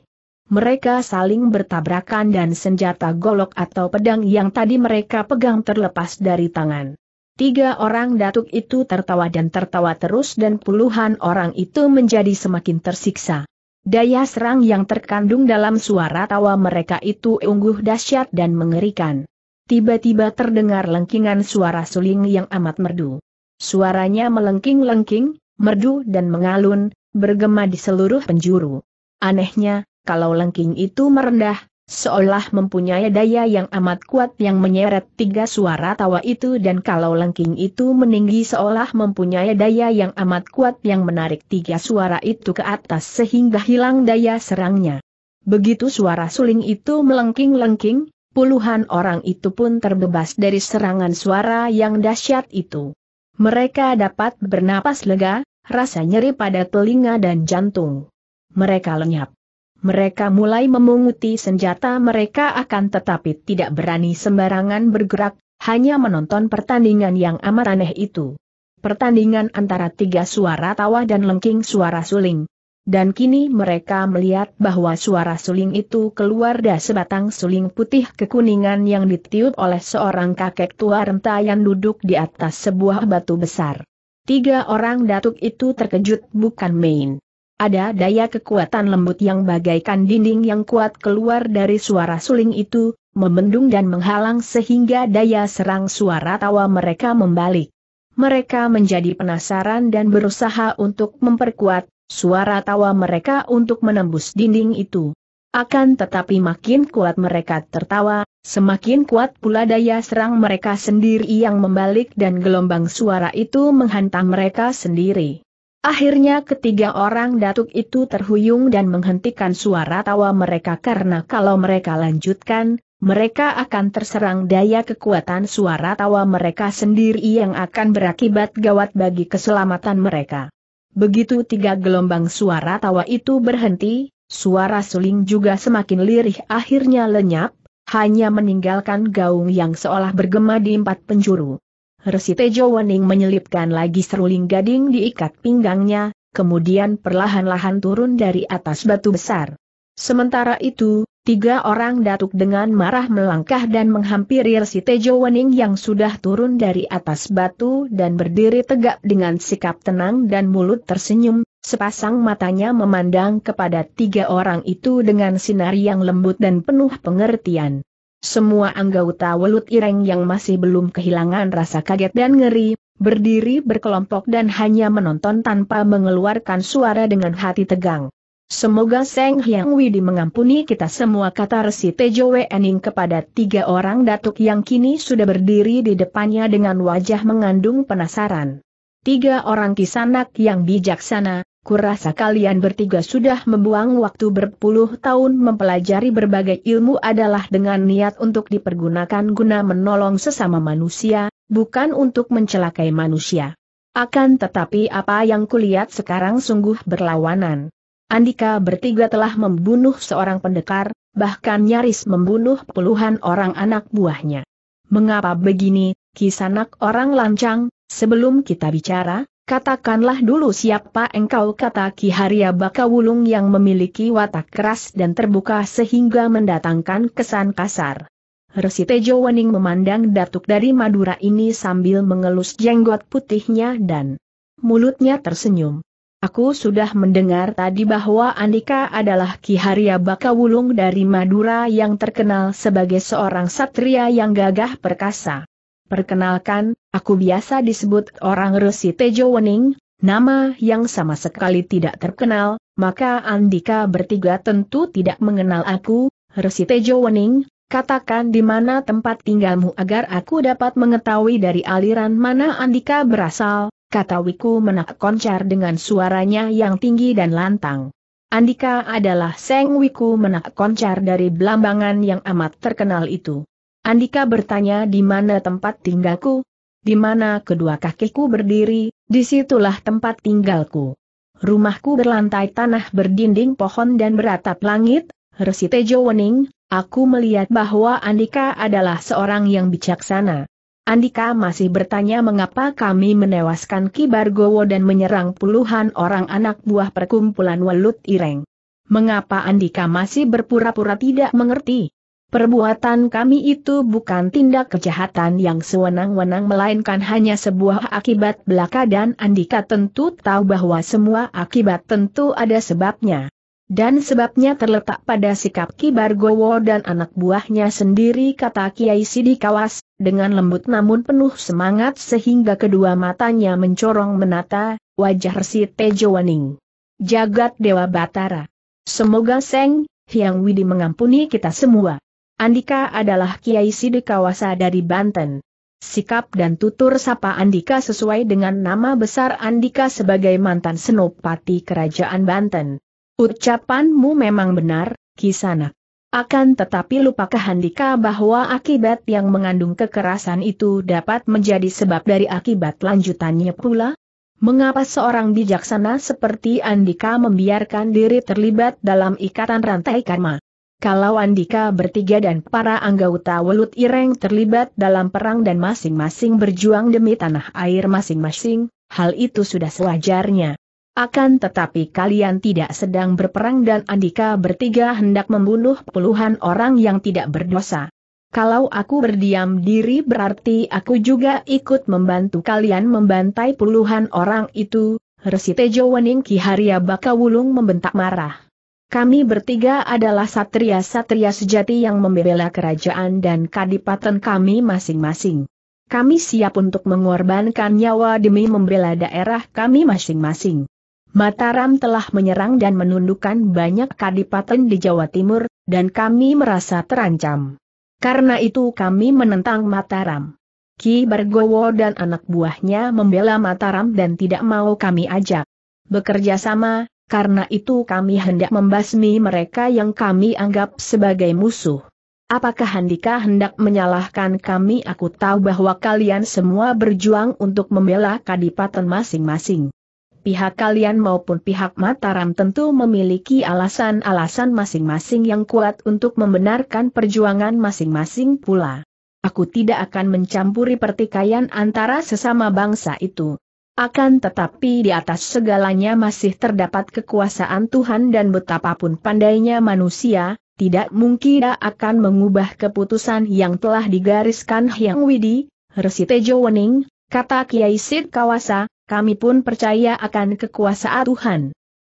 Mereka saling bertabrakan dan senjata golok atau pedang yang tadi mereka pegang terlepas dari tangan. Tiga orang datuk itu tertawa dan tertawa terus dan puluhan orang itu menjadi semakin tersiksa. Daya serang yang terkandung dalam suara tawa mereka itu ungguh dahsyat dan mengerikan. Tiba-tiba terdengar lengkingan suara suling yang amat merdu. Suaranya melengking-lengking, merdu dan mengalun, bergema di seluruh penjuru. Anehnya, kalau lengking itu merendah, seolah mempunyai daya yang amat kuat yang menyeret tiga suara tawa itu dan kalau lengking itu meninggi seolah mempunyai daya yang amat kuat yang menarik tiga suara itu ke atas sehingga hilang daya serangnya. Begitu suara suling itu melengking-lengking, puluhan orang itu pun terbebas dari serangan suara yang dahsyat itu. Mereka dapat bernapas lega, rasa nyeri pada telinga dan jantung. Mereka lenyap. Mereka mulai memunguti senjata mereka akan tetapi tidak berani sembarangan bergerak, hanya menonton pertandingan yang amat aneh itu. Pertandingan antara tiga suara tawa dan lengking suara suling. Dan kini mereka melihat bahwa suara suling itu keluar dari sebatang suling putih kekuningan yang ditiup oleh seorang kakek tua renta yang duduk di atas sebuah batu besar. Tiga orang datuk itu terkejut bukan main. Ada daya kekuatan lembut yang bagaikan dinding yang kuat keluar dari suara suling itu, membendung dan menghalang sehingga daya serang suara tawa mereka membalik. Mereka menjadi penasaran dan berusaha untuk memperkuat suara tawa mereka untuk menembus dinding itu. Akan tetapi makin kuat mereka tertawa, semakin kuat pula daya serang mereka sendiri yang membalik dan gelombang suara itu menghantam mereka sendiri. Akhirnya ketiga orang datuk itu terhuyung dan menghentikan suara tawa mereka karena kalau mereka lanjutkan, mereka akan terserang daya kekuatan suara tawa mereka sendiri yang akan berakibat gawat bagi keselamatan mereka. Begitu tiga gelombang suara tawa itu berhenti, suara suling juga semakin lirih akhirnya lenyap, hanya meninggalkan gaung yang seolah bergema di empat penjuru. Resi Tejo Wening menyelipkan lagi seruling gading diikat pinggangnya, kemudian perlahan-lahan turun dari atas batu besar. Sementara itu, tiga orang datuk dengan marah melangkah dan menghampiri Resi Tejo Wening yang sudah turun dari atas batu dan berdiri tegak dengan sikap tenang dan mulut tersenyum, sepasang matanya memandang kepada tiga orang itu dengan sinar yang lembut dan penuh pengertian. Semua anggota welut ireng yang masih belum kehilangan rasa kaget dan ngeri, berdiri berkelompok dan hanya menonton tanpa mengeluarkan suara dengan hati tegang. Semoga Seng Hyang Widi mengampuni kita semua kata Resi Tejo Wening kepada tiga orang datuk yang kini sudah berdiri di depannya dengan wajah mengandung penasaran. Tiga orang kisanak yang bijaksana, Kurasa kalian bertiga sudah membuang waktu berpuluh tahun mempelajari berbagai ilmu adalah dengan niat untuk dipergunakan guna menolong sesama manusia, bukan untuk mencelakai manusia. Akan tetapi apa yang kulihat sekarang sungguh berlawanan. Andika bertiga telah membunuh seorang pendekar, bahkan nyaris membunuh puluhan orang anak buahnya. Mengapa begini, kisanak orang lancang, sebelum kita bicara, Katakanlah dulu siapa engkau kata Ki Haria Bakawulung yang memiliki watak keras dan terbuka sehingga mendatangkan kesan kasar. Resi Tejo Wening memandang datuk dari Madura ini sambil mengelus jenggot putihnya dan mulutnya tersenyum. Aku sudah mendengar tadi bahwa Andika adalah Ki Haria Bakawulung dari Madura yang terkenal sebagai seorang satria yang gagah perkasa. Perkenalkan, aku biasa disebut orang Resi Tejo Wening, Nama yang sama sekali tidak terkenal, maka Andika bertiga tentu tidak mengenal aku, Resi Tejo Wening, katakan di mana tempat tinggalmu agar aku dapat mengetahui dari aliran mana Andika berasal, kata Wiku menak koncar dengan suaranya yang tinggi dan lantang. Andika adalah Seng Wiku menak koncar dari Belambangan yang amat terkenal itu. Andika bertanya di mana tempat tinggalku, di mana kedua kakiku berdiri, di situlah tempat tinggalku. Rumahku berlantai tanah berdinding pohon dan beratap langit, Resi Tejo Wening, aku melihat bahwa Andika adalah seorang yang bijaksana. Andika masih bertanya mengapa kami menewaskan Ki Bargowo dan menyerang puluhan orang anak buah perkumpulan Welut Ireng. Mengapa Andika masih berpura-pura tidak mengerti? Perbuatan kami itu bukan tindak kejahatan yang sewenang-wenang melainkan hanya sebuah akibat belaka dan Andika tentu tahu bahwa semua akibat tentu ada sebabnya. Dan sebabnya terletak pada sikap Ki Bargowo dan anak buahnya sendiri kata Kiai Sidikawas, dengan lembut namun penuh semangat sehingga kedua matanya mencorong menata, wajah Resi Tejo Waning. Jagat Dewa Batara. Semoga Seng, Hyang Widi mengampuni kita semua. Andika adalah Kiai Sidikawasa dari Banten. Sikap dan tutur sapa Andika sesuai dengan nama besar Andika sebagai mantan senopati kerajaan Banten. Ucapanmu memang benar, Kisana. Akan tetapi lupakah Andika bahwa akibat yang mengandung kekerasan itu dapat menjadi sebab dari akibat lanjutannya pula? Mengapa seorang bijaksana seperti Andika membiarkan diri terlibat dalam ikatan rantai karma? Kalau Andika bertiga dan para anggota Welut Ireng terlibat dalam perang dan masing-masing berjuang demi tanah air masing-masing, hal itu sudah sewajarnya. Akan tetapi kalian tidak sedang berperang dan Andika bertiga hendak membunuh puluhan orang yang tidak berdosa. Kalau aku berdiam diri berarti aku juga ikut membantu kalian membantai puluhan orang itu, Resi Tejo Wening Ki Haria Bakawulung membentak marah. Kami bertiga adalah satria-satria sejati yang membela kerajaan dan kadipaten kami masing-masing. Kami siap untuk mengorbankan nyawa demi membela daerah kami masing-masing. Mataram telah menyerang dan menundukkan banyak kadipaten di Jawa Timur, dan kami merasa terancam. Karena itu kami menentang Mataram. Ki Bargowo dan anak buahnya membela Mataram dan tidak mau kami ajak. Bekerja sama, karena itu kami hendak membasmi mereka yang kami anggap sebagai musuh. Apakah Handika hendak menyalahkan kami? Aku tahu bahwa kalian semua berjuang untuk membela kadipaten masing-masing. Pihak kalian maupun pihak Mataram tentu memiliki alasan-alasan masing-masing yang kuat untuk membenarkan perjuangan masing-masing pula. Aku tidak akan mencampuri pertikaian antara sesama bangsa itu. Akan tetapi di atas segalanya masih terdapat kekuasaan Tuhan dan betapapun pandainya manusia, tidak mungkin akan mengubah keputusan yang telah digariskan Hyang Widi, Resi Tejo Wening, kata Kiai Sid Kawasa, kami pun percaya akan kekuasaan Tuhan.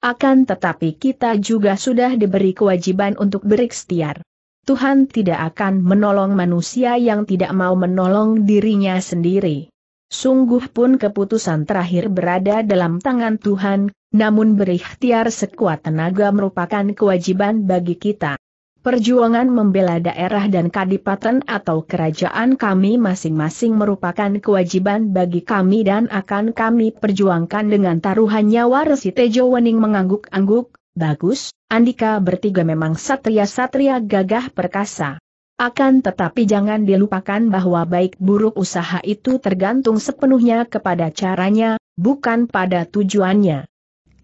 Akan tetapi kita juga sudah diberi kewajiban untuk berikhtiar. Tuhan tidak akan menolong manusia yang tidak mau menolong dirinya sendiri. Sungguh pun keputusan terakhir berada dalam tangan Tuhan, namun berikhtiar sekuat tenaga merupakan kewajiban bagi kita. Perjuangan membela daerah dan kadipaten atau kerajaan kami masing-masing merupakan kewajiban bagi kami dan akan kami perjuangkan dengan taruhan nyawa Resi Tejo Wening mengangguk-angguk, bagus, Andika bertiga memang satria-satria gagah perkasa. Akan tetapi jangan dilupakan bahwa baik buruk usaha itu tergantung sepenuhnya kepada caranya, bukan pada tujuannya.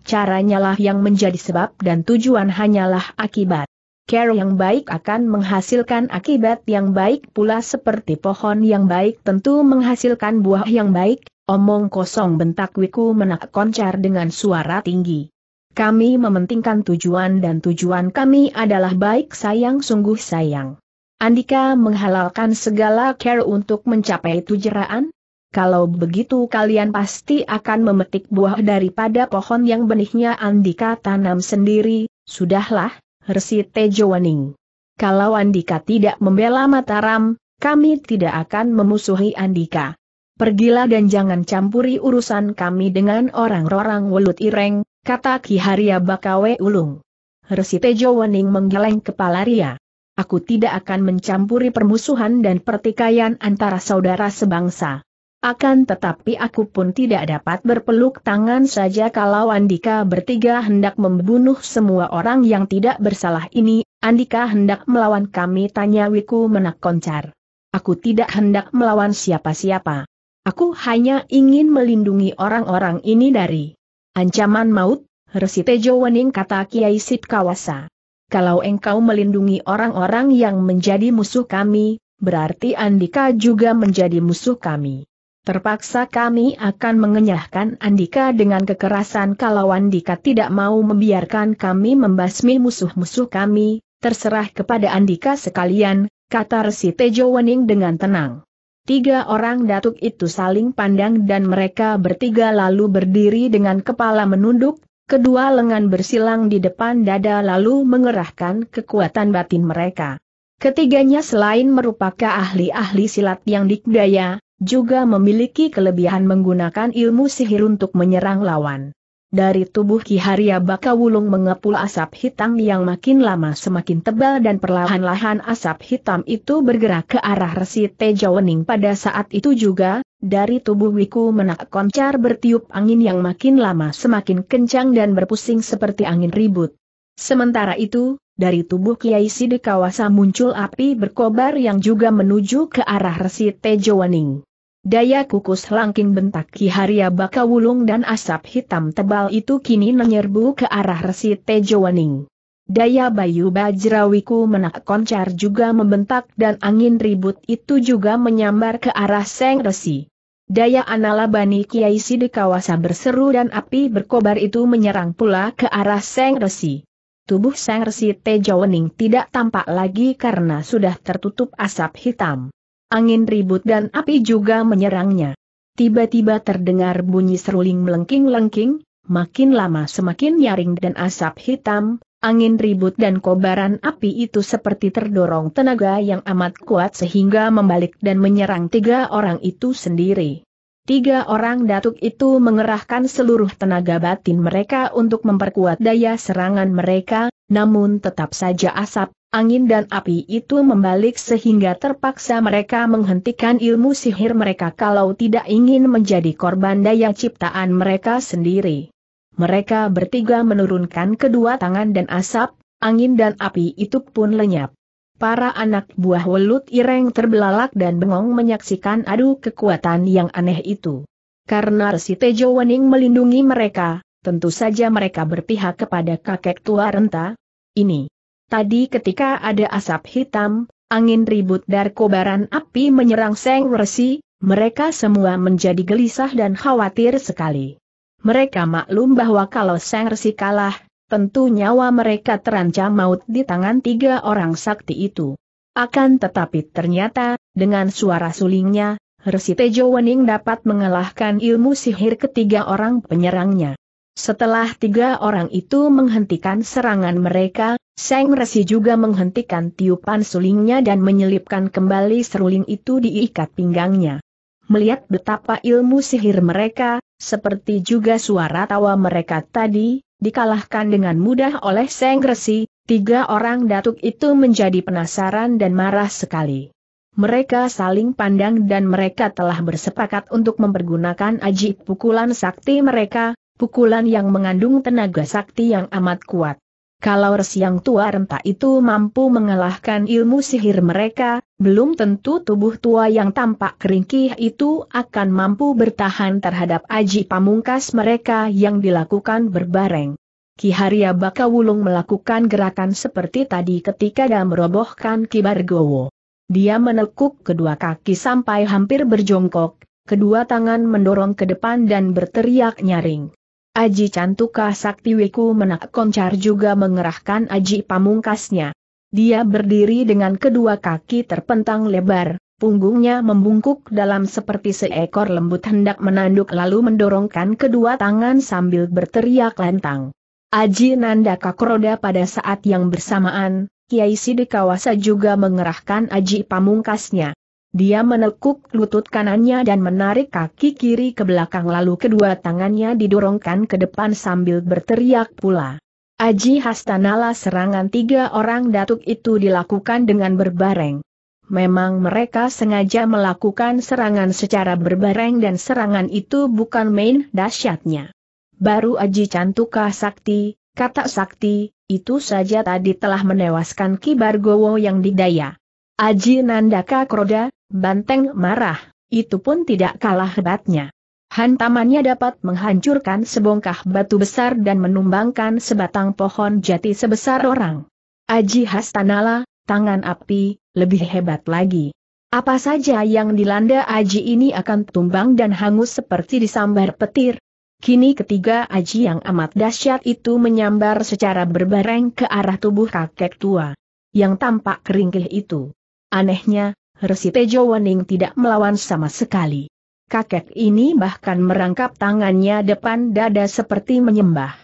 Caranya lah yang menjadi sebab dan tujuan hanyalah akibat. Care yang baik akan menghasilkan akibat yang baik pula seperti pohon yang baik tentu menghasilkan buah yang baik, omong kosong bentak Wiku menak koncar dengan suara tinggi. Kami mementingkan tujuan dan tujuan kami adalah baik sayang sungguh sayang. Andika menghalalkan segala care untuk mencapai tujuan? Kalau begitu kalian pasti akan memetik buah daripada pohon yang benihnya Andika tanam sendiri, sudahlah, Resi Tejo Waning. Kalau Andika tidak membela Mataram, kami tidak akan memusuhi Andika. Pergilah dan jangan campuri urusan kami dengan orang-orang welut ireng, kata Ki Haria Bakawe Ulung. Resi Tejo Wening menggeleng kepala Ria. Aku tidak akan mencampuri permusuhan dan pertikaian antara saudara sebangsa. Akan tetapi aku pun tidak dapat berpeluk tangan saja kalau Andika bertiga hendak membunuh semua orang yang tidak bersalah ini, Andika hendak melawan kami tanya Wiku menak koncar. Aku tidak hendak melawan siapa-siapa. Aku hanya ingin melindungi orang-orang ini dari ancaman maut, Resi Tejo Wening kata Kiai Sid Kawasa. Kalau engkau melindungi orang-orang yang menjadi musuh kami, berarti Andika juga menjadi musuh kami. Terpaksa kami akan mengenyahkan Andika dengan kekerasan kalau Andika tidak mau membiarkan kami membasmi musuh-musuh kami, terserah kepada Andika sekalian, kata Resi Tejo Wening dengan tenang. Tiga orang datuk itu saling pandang dan mereka bertiga lalu berdiri dengan kepala menunduk, kedua lengan bersilang di depan dada lalu mengerahkan kekuatan batin mereka. Ketiganya selain merupakan ahli-ahli silat yang dikdaya, juga memiliki kelebihan menggunakan ilmu sihir untuk menyerang lawan. Dari tubuh Ki Haria Bakawulung mengepul asap hitam yang makin lama semakin tebal dan perlahan-lahan asap hitam itu bergerak ke arah Resi Tejawening pada saat itu juga, dari tubuh Wiku Menak Koncar bertiup angin yang makin lama semakin kencang dan berpusing seperti angin ribut. Sementara itu, dari tubuh Kiai Sidekawasa muncul api berkobar yang juga menuju ke arah Resi Tejawening. Daya kukus langking bentak Ki Haria Bakawulung dan asap hitam tebal itu kini menyerbu ke arah Resi Tejowaning. Daya Bayu Bajrawiku menak koncar juga membentak dan angin ribut itu juga menyambar ke arah Seng Resi. Daya Analabani Kiai Sidekawasa berseru dan api berkobar itu menyerang pula ke arah Seng Resi. Tubuh Seng Resi Tejowaning tidak tampak lagi karena sudah tertutup asap hitam angin ribut dan api juga menyerangnya. Tiba-tiba terdengar bunyi seruling melengking-lengking, makin lama semakin nyaring dan asap hitam, angin ribut dan kobaran api itu seperti terdorong tenaga yang amat kuat sehingga membalik dan menyerang tiga orang itu sendiri. Tiga orang datuk itu mengerahkan seluruh tenaga batin mereka untuk memperkuat daya serangan mereka, namun tetap saja asap, angin dan api itu membalik sehingga terpaksa mereka menghentikan ilmu sihir mereka kalau tidak ingin menjadi korban daya ciptaan mereka sendiri. Mereka bertiga menurunkan kedua tangan dan asap, angin dan api itu pun lenyap. Para anak buah welut ireng terbelalak dan bengong menyaksikan adu kekuatan yang aneh itu. Karena Resi Tejo Wening melindungi mereka, tentu saja mereka berpihak kepada kakek tua renta. Ini Tadi ketika ada asap hitam, angin ribut dan kobaran api menyerang Seng Resi, mereka semua menjadi gelisah dan khawatir sekali. Mereka maklum bahwa kalau Seng Resi kalah, tentu nyawa mereka terancam maut di tangan tiga orang sakti itu. Akan tetapi ternyata, dengan suara sulingnya, Resi Tejo Wening dapat mengalahkan ilmu sihir ketiga orang penyerangnya. Setelah tiga orang itu menghentikan serangan mereka, Seng Resi juga menghentikan tiupan sulingnya dan menyelipkan kembali seruling itu diikat pinggangnya. Melihat betapa ilmu sihir mereka, seperti juga suara tawa mereka tadi, dikalahkan dengan mudah oleh Seng Resi, tiga orang datuk itu menjadi penasaran dan marah sekali. Mereka saling pandang dan mereka telah bersepakat untuk mempergunakan aji pukulan sakti mereka, pukulan yang mengandung tenaga sakti yang amat kuat. Kalau resi yang tua renta itu mampu mengalahkan ilmu sihir mereka, belum tentu tubuh tua yang tampak keringkih itu akan mampu bertahan terhadap aji pamungkas mereka yang dilakukan berbareng. Ki Haria Bakawulung melakukan gerakan seperti tadi ketika dia merobohkan Ki Bargowo. Dia menekuk kedua kaki sampai hampir berjongkok, kedua tangan mendorong ke depan dan berteriak nyaring. Aji Cantuka Sakti Wiku Menak Koncar juga mengerahkan Aji Pamungkasnya. Dia berdiri dengan kedua kaki terpentang lebar, punggungnya membungkuk dalam seperti seekor lembut hendak menanduk lalu mendorongkan kedua tangan sambil berteriak lantang. Aji Nanda Kakroda pada saat yang bersamaan, Kiai Sidikawasa juga mengerahkan Aji Pamungkasnya. Dia menekuk lutut kanannya dan menarik kaki kiri ke belakang lalu kedua tangannya didorongkan ke depan sambil berteriak pula. Aji Hastanala serangan tiga orang datuk itu dilakukan dengan berbareng. Memang mereka sengaja melakukan serangan secara berbareng dan serangan itu bukan main dahsyatnya. Baru Aji Cantuka Sakti, kata Sakti, itu saja tadi telah menewaskan Kibar Gowo yang didaya. Aji Nandaka Kroda, banteng marah, itu pun tidak kalah hebatnya. Hantamannya dapat menghancurkan sebongkah batu besar dan menumbangkan sebatang pohon jati sebesar orang. Aji Hastanala, tangan api, lebih hebat lagi. Apa saja yang dilanda Aji ini akan tumbang dan hangus seperti disambar petir. Kini ketiga Aji yang amat dahsyat itu menyambar secara berbareng ke arah tubuh kakek tua. Yang tampak keringkih itu. Anehnya, Resi Tejo Wening tidak melawan sama sekali. Kakek ini bahkan merangkap tangannya depan dada seperti menyembah.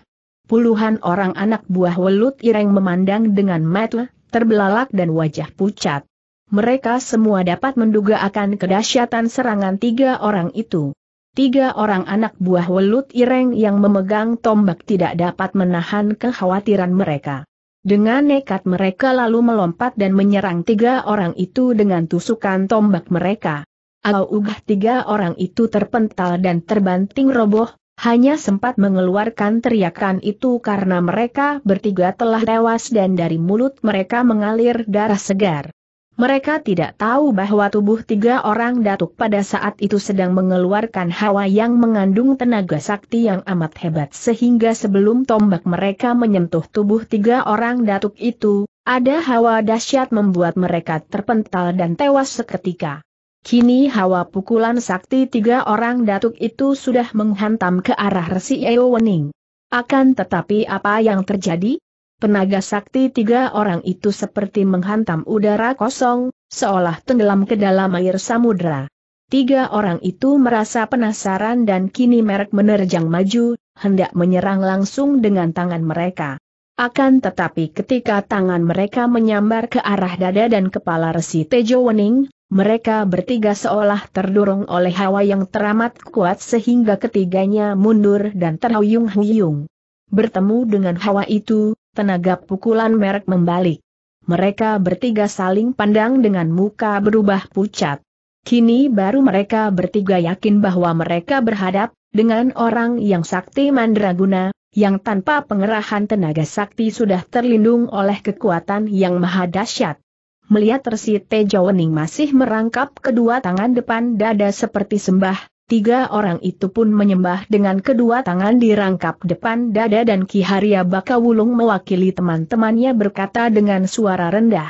Puluhan orang anak buah welut ireng memandang dengan mata, terbelalak dan wajah pucat. Mereka semua dapat menduga akan kedahsyatan serangan tiga orang itu. Tiga orang anak buah welut ireng yang memegang tombak tidak dapat menahan kekhawatiran mereka. Dengan nekat mereka lalu melompat dan menyerang tiga orang itu dengan tusukan tombak mereka. Au-ugah tiga orang itu terpental dan terbanting roboh, hanya sempat mengeluarkan teriakan itu karena mereka bertiga telah tewas dan dari mulut mereka mengalir darah segar. Mereka tidak tahu bahwa tubuh tiga orang datuk pada saat itu sedang mengeluarkan hawa yang mengandung tenaga sakti yang amat hebat sehingga sebelum tombak mereka menyentuh tubuh tiga orang datuk itu, ada hawa dahsyat membuat mereka terpental dan tewas seketika. Kini hawa pukulan sakti tiga orang datuk itu sudah menghantam ke arah Resi Eo Wening. Akan tetapi apa yang terjadi? Tenaga sakti tiga orang itu seperti menghantam udara kosong, seolah tenggelam ke dalam air samudera. Tiga orang itu merasa penasaran dan kini merek menerjang maju, hendak menyerang langsung dengan tangan mereka. Akan tetapi ketika tangan mereka menyambar ke arah dada dan kepala Resi Tejo Wening, mereka bertiga seolah terdorong oleh hawa yang teramat kuat sehingga ketiganya mundur dan terhuyung-huyung. Bertemu dengan hawa itu, tenaga pukulan merek membalik. Mereka bertiga saling pandang dengan muka berubah pucat. Kini baru mereka bertiga yakin bahwa mereka berhadap dengan orang yang sakti mandraguna, yang tanpa pengerahan tenaga sakti sudah terlindung oleh kekuatan yang maha dahsyat. Melihat Resi Tejawening masih merangkap kedua tangan depan dada seperti sembah, Tiga orang itu pun menyembah dengan kedua tangan dirangkap depan dada dan Ki Haria Bakawulung mewakili teman-temannya berkata dengan suara rendah.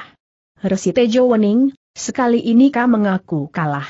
Resi Tejo Wening, sekali ini kau mengaku kalah.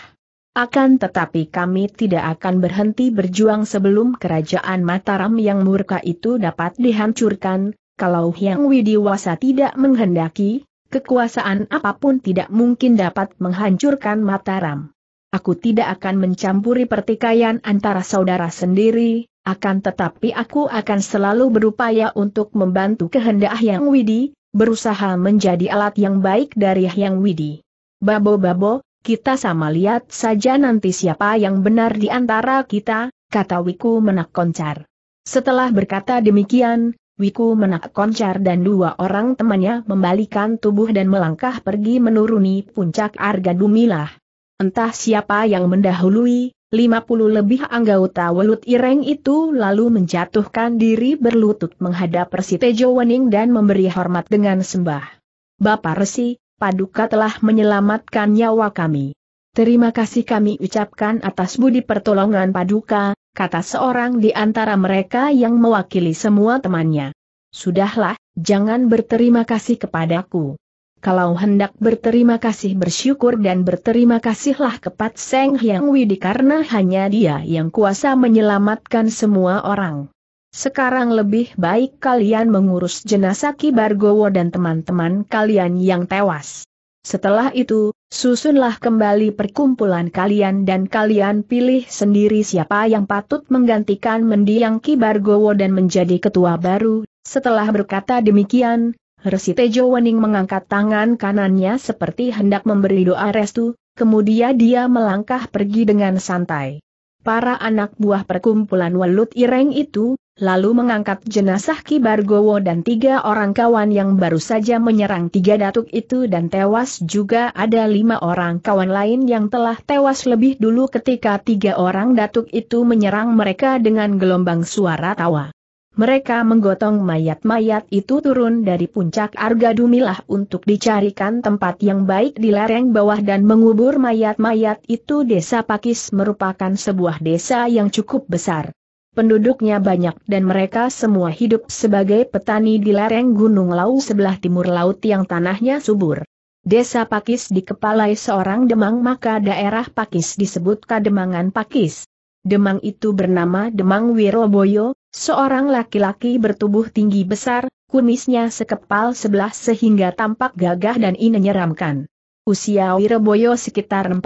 Akan tetapi kami tidak akan berhenti berjuang sebelum kerajaan Mataram yang murka itu dapat dihancurkan, kalau Hyang Widiwasa tidak menghendaki, kekuasaan apa pun tidak mungkin dapat menghancurkan Mataram. Aku tidak akan mencampuri pertikaian antara saudara sendiri, akan tetapi aku akan selalu berupaya untuk membantu kehendak Hyang Widi, berusaha menjadi alat yang baik dari Hyang Widi. Babo-babo, kita sama lihat saja nanti siapa yang benar di antara kita, kata Wiku Menak Koncar. Setelah berkata demikian, Wiku Menak Koncar dan dua orang temannya membalikan tubuh dan melangkah pergi menuruni puncak Arga Dumilah. Entah siapa yang mendahului, 50 lebih anggota welut ireng itu lalu menjatuhkan diri berlutut menghadap Resi Tejo Wening dan memberi hormat dengan sembah. Bapak Resi, Paduka telah menyelamatkan nyawa kami. Terima kasih kami ucapkan atas budi pertolongan Paduka, kata seorang di antara mereka yang mewakili semua temannya. Sudahlah, jangan berterima kasih kepadaku kalau hendak berterima kasih bersyukur dan berterima kasihlah kepada Seng Hyang Widi karena hanya dia yang kuasa menyelamatkan semua orang. Sekarang lebih baik kalian mengurus jenazah Ki Bargowo dan teman-teman kalian yang tewas. Setelah itu, susunlah kembali perkumpulan kalian dan kalian pilih sendiri siapa yang patut menggantikan mendiang Ki Bargowo dan menjadi ketua baru. Setelah berkata demikian, Resi Tejo Wening mengangkat tangan kanannya seperti hendak memberi doa restu, kemudian dia melangkah pergi dengan santai. Para anak buah perkumpulan Welut Ireng itu, lalu mengangkat jenazah Ki Bargowo dan tiga orang kawan yang baru saja menyerang tiga datuk itu dan tewas juga ada lima orang kawan lain yang telah tewas lebih dulu ketika tiga orang datuk itu menyerang mereka dengan gelombang suara tawa. Mereka menggotong mayat-mayat itu turun dari puncak Arga Dumilah untuk dicarikan tempat yang baik di lereng bawah dan mengubur mayat-mayat itu Desa Pakis merupakan sebuah desa yang cukup besar. Penduduknya banyak dan mereka semua hidup sebagai petani di lereng Gunung Lau sebelah timur laut yang tanahnya subur. Desa Pakis dikepalai seorang demang maka daerah Pakis disebut Kademangan Pakis. Demang itu bernama Demang Wiroboyo, seorang laki-laki bertubuh tinggi besar, kumisnya sekepal sebelah sehingga tampak gagah dan menyeramkan. Usia Wiroboyo sekitar 40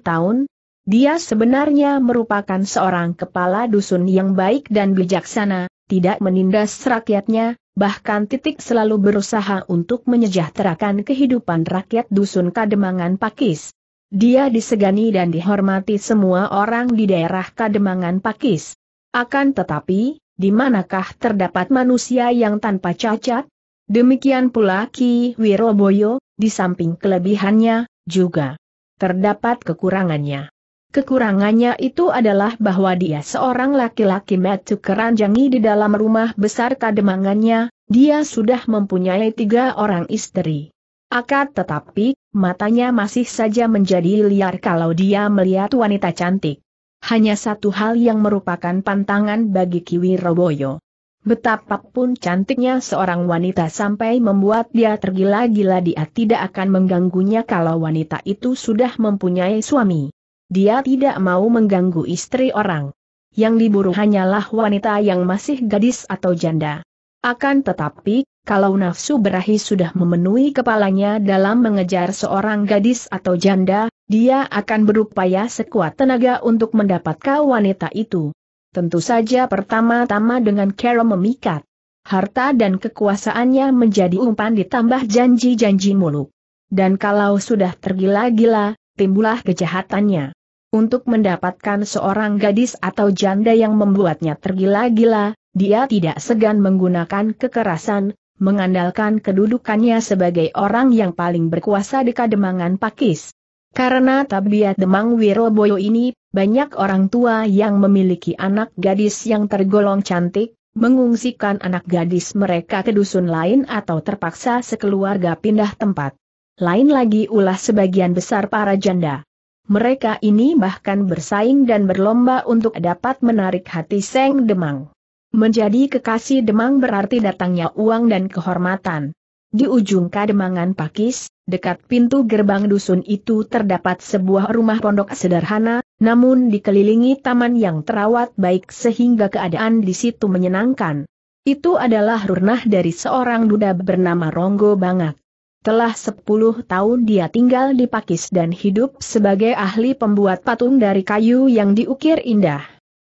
tahun, dia sebenarnya merupakan seorang kepala dusun yang baik dan bijaksana, tidak menindas rakyatnya, bahkan titik selalu berusaha untuk menyejahterakan kehidupan rakyat dusun Kademangan Pakis. Dia disegani dan dihormati semua orang di daerah Kademangan Pakis. Akan tetapi, di manakah terdapat manusia yang tanpa cacat? Demikian pula Ki Wiroboyo, di samping kelebihannya, juga terdapat kekurangannya. Kekurangannya itu adalah bahwa dia seorang laki-laki metu keranjangi di dalam rumah besar kademangannya, dia sudah mempunyai tiga orang istri. Akad tetapi, matanya masih saja menjadi liar kalau dia melihat wanita cantik. Hanya satu hal yang merupakan pantangan bagi Kiwi Roboyo. Betapapun cantiknya seorang wanita sampai membuat dia tergila-gila dia tidak akan mengganggunya kalau wanita itu sudah mempunyai suami. Dia tidak mau mengganggu istri orang. Yang diburu hanyalah wanita yang masih gadis atau janda. Akan tetapi, kalau nafsu berahi sudah memenuhi kepalanya dalam mengejar seorang gadis atau janda, dia akan berupaya sekuat tenaga untuk mendapatkan wanita itu. Tentu saja pertama-tama dengan cara memikat. Harta dan kekuasaannya menjadi umpan ditambah janji-janji muluk. Dan kalau sudah tergila-gila, timbullah kejahatannya. Untuk mendapatkan seorang gadis atau janda yang membuatnya tergila-gila, dia tidak segan menggunakan kekerasan, mengandalkan kedudukannya sebagai orang yang paling berkuasa di Kademangan Pakis. Karena tabiat Demang Wiroboyo ini, banyak orang tua yang memiliki anak gadis yang tergolong cantik, mengungsikan anak gadis mereka ke dusun lain atau terpaksa sekeluarga pindah tempat. Lain lagi ulah sebagian besar para janda. Mereka ini bahkan bersaing dan berlomba untuk dapat menarik hati Seng Demang. Menjadi kekasih Demang berarti datangnya uang dan kehormatan. Di ujung kademangan Pakis, dekat pintu gerbang dusun itu terdapat sebuah rumah pondok sederhana, namun dikelilingi taman yang terawat baik sehingga keadaan di situ menyenangkan. Itu adalah rumah dari seorang duda bernama Ronggo Bangak. Telah 10 tahun dia tinggal di Pakis dan hidup sebagai ahli pembuat patung dari kayu yang diukir indah.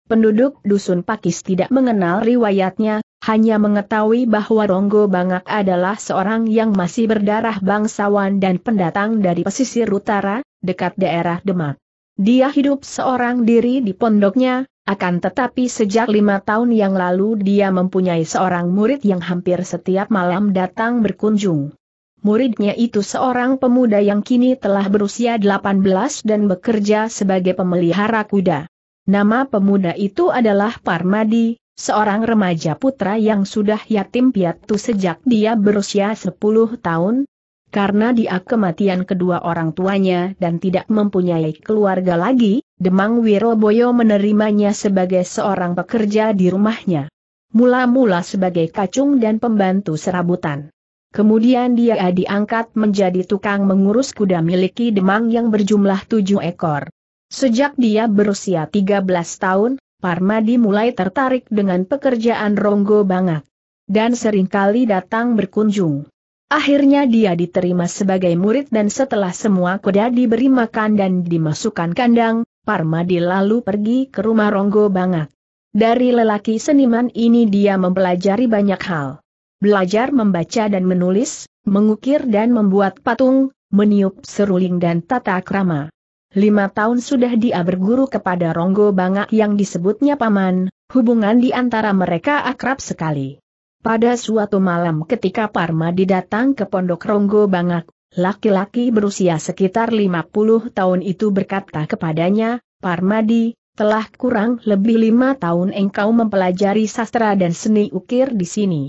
Penduduk dusun Pakis tidak mengenal riwayatnya, hanya mengetahui bahwa Ronggo Bangak adalah seorang yang masih berdarah bangsawan dan pendatang dari pesisir utara, dekat daerah Demak. Dia hidup seorang diri di pondoknya, akan tetapi sejak lima tahun yang lalu dia mempunyai seorang murid yang hampir setiap malam datang berkunjung. Muridnya itu seorang pemuda yang kini telah berusia 18 dan bekerja sebagai pemelihara kuda. Nama pemuda itu adalah Parmadi, seorang remaja putra yang sudah yatim piatu sejak dia berusia 10 tahun, karena dia kematian kedua orang tuanya dan tidak mempunyai keluarga lagi, Demang Wiroboyo menerimanya sebagai seorang pekerja di rumahnya. Mula-mula sebagai kacung dan pembantu serabutan. Kemudian dia diangkat menjadi tukang mengurus kuda miliki Demang yang berjumlah tujuh ekor. Sejak dia berusia 13 tahun, Parmadi mulai tertarik dengan pekerjaan Ronggo Bangak. Dan sering kali datang berkunjung. Akhirnya dia diterima sebagai murid dan setelah semua kuda diberi makan dan dimasukkan kandang, Parmadi lalu pergi ke rumah Ronggo Bangak. Dari lelaki seniman ini dia mempelajari banyak hal belajar membaca dan menulis, mengukir dan membuat patung, meniup seruling dan tata krama. Lima tahun sudah dia berguru kepada Ronggo Bangak yang disebutnya Paman, hubungan di antara mereka akrab sekali. Pada suatu malam ketika Parmadi datang ke pondok Ronggo Bangak, laki-laki berusia sekitar 50 tahun itu berkata kepadanya, Parmadi, telah kurang lebih lima tahun engkau mempelajari sastra dan seni ukir di sini.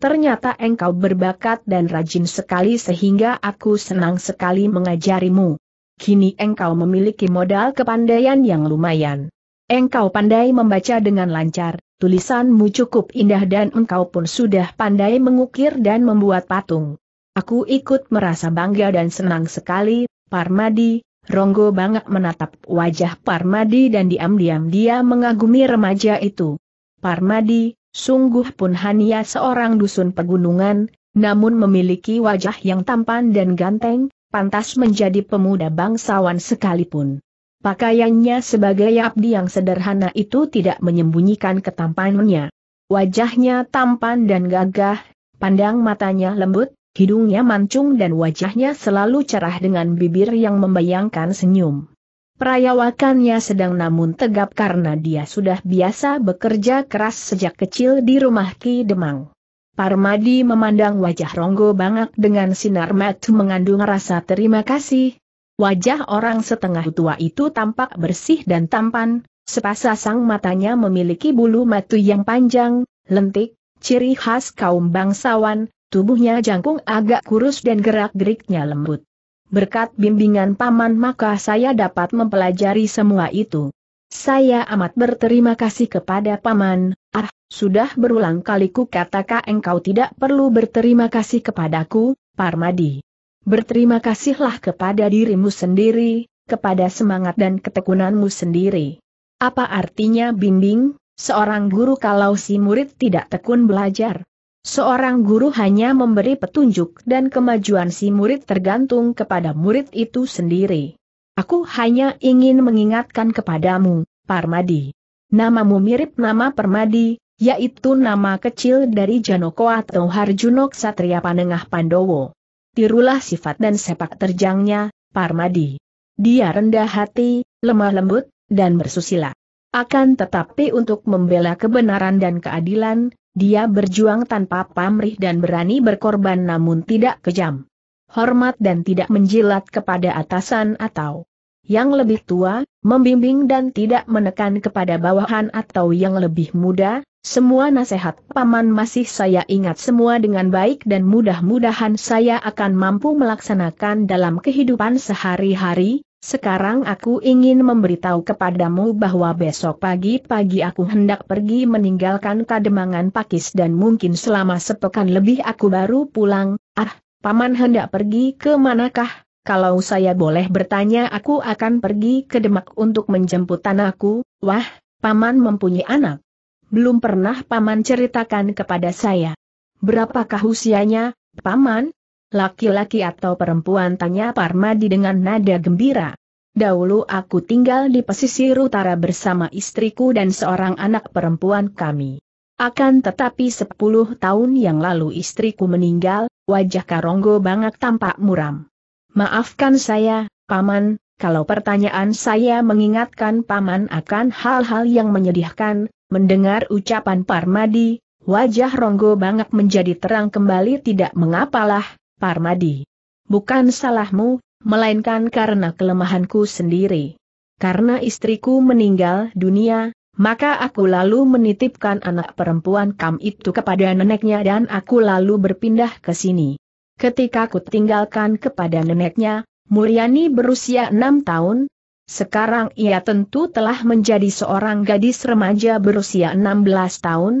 Ternyata engkau berbakat dan rajin sekali sehingga aku senang sekali mengajarimu. Kini engkau memiliki modal kepandaian yang lumayan. Engkau pandai membaca dengan lancar, tulisanmu cukup indah dan engkau pun sudah pandai mengukir dan membuat patung. Aku ikut merasa bangga dan senang sekali, Parmadi, Ronggo banget menatap wajah Parmadi dan diam-diam dia mengagumi remaja itu. Parmadi, sungguh pun hanya seorang dusun pegunungan, namun memiliki wajah yang tampan dan ganteng, pantas menjadi pemuda bangsawan sekalipun. Pakaiannya sebagai abdi yang sederhana itu tidak menyembunyikan ketampanannya. Wajahnya tampan dan gagah, pandang matanya lembut, hidungnya mancung dan wajahnya selalu cerah dengan bibir yang membayangkan senyum. Perayawakannya sedang namun tegap karena dia sudah biasa bekerja keras sejak kecil di rumah Ki Demang. Parmadi memandang wajah Ronggo Bangak dengan sinar mata mengandung rasa terima kasih. Wajah orang setengah tua itu tampak bersih dan tampan, sepasang matanya memiliki bulu mata yang panjang, lentik, ciri khas kaum bangsawan, tubuhnya jangkung agak kurus dan gerak-geriknya lembut. Berkat bimbingan paman maka saya dapat mempelajari semua itu. Saya amat berterima kasih kepada paman, ah, sudah berulang kali ku katakan engkau tidak perlu berterima kasih kepadaku, Parmadi. Berterima kasihlah kepada dirimu sendiri, kepada semangat dan ketekunanmu sendiri. Apa artinya bimbing, seorang guru kalau si murid tidak tekun belajar? Seorang guru hanya memberi petunjuk dan kemajuan si murid tergantung kepada murid itu sendiri. Aku hanya ingin mengingatkan kepadamu, Parmadi. Namamu mirip nama Permadi, yaitu nama kecil dari Janoko atau Harjuno Ksatria Panengah Pandowo. Tirulah sifat dan sepak terjangnya, Parmadi. Dia rendah hati, lemah lembut, dan bersusila. Akan tetapi untuk membela kebenaran dan keadilan, dia berjuang tanpa pamrih dan berani berkorban namun tidak kejam. Hormat dan tidak menjilat kepada atasan atau yang lebih tua, membimbing dan tidak menekan kepada bawahan atau yang lebih muda, semua nasihat paman masih saya ingat semua dengan baik dan mudah-mudahan saya akan mampu melaksanakan dalam kehidupan sehari-hari, sekarang aku ingin memberitahu kepadamu bahwa besok pagi-pagi aku hendak pergi meninggalkan Kademangan Pakis dan mungkin selama sepekan lebih aku baru pulang. Ah, paman hendak pergi ke manakah? Kalau saya boleh bertanya aku akan pergi ke Demak untuk menjemput anakku. Wah, paman mempunyai anak. Belum pernah paman ceritakan kepada saya. Berapakah usianya, paman? Laki-laki atau perempuan tanya Parmadi dengan nada gembira. Dahulu aku tinggal di pesisir utara bersama istriku dan seorang anak perempuan kami. Akan tetapi sepuluh tahun yang lalu istriku meninggal, wajah Karonggo banget tampak muram. Maafkan saya, Paman, kalau pertanyaan saya mengingatkan Paman akan hal-hal yang menyedihkan, mendengar ucapan Parmadi, wajah Ronggo banget menjadi terang kembali tidak mengapalah, Parmadi. Bukan salahmu, melainkan karena kelemahanku sendiri. Karena istriku meninggal dunia, maka aku lalu menitipkan anak perempuan kam itu kepada neneknya dan aku lalu berpindah ke sini. Ketika aku tinggalkan kepada neneknya, Mulyani berusia enam tahun, sekarang ia tentu telah menjadi seorang gadis remaja berusia 16 tahun.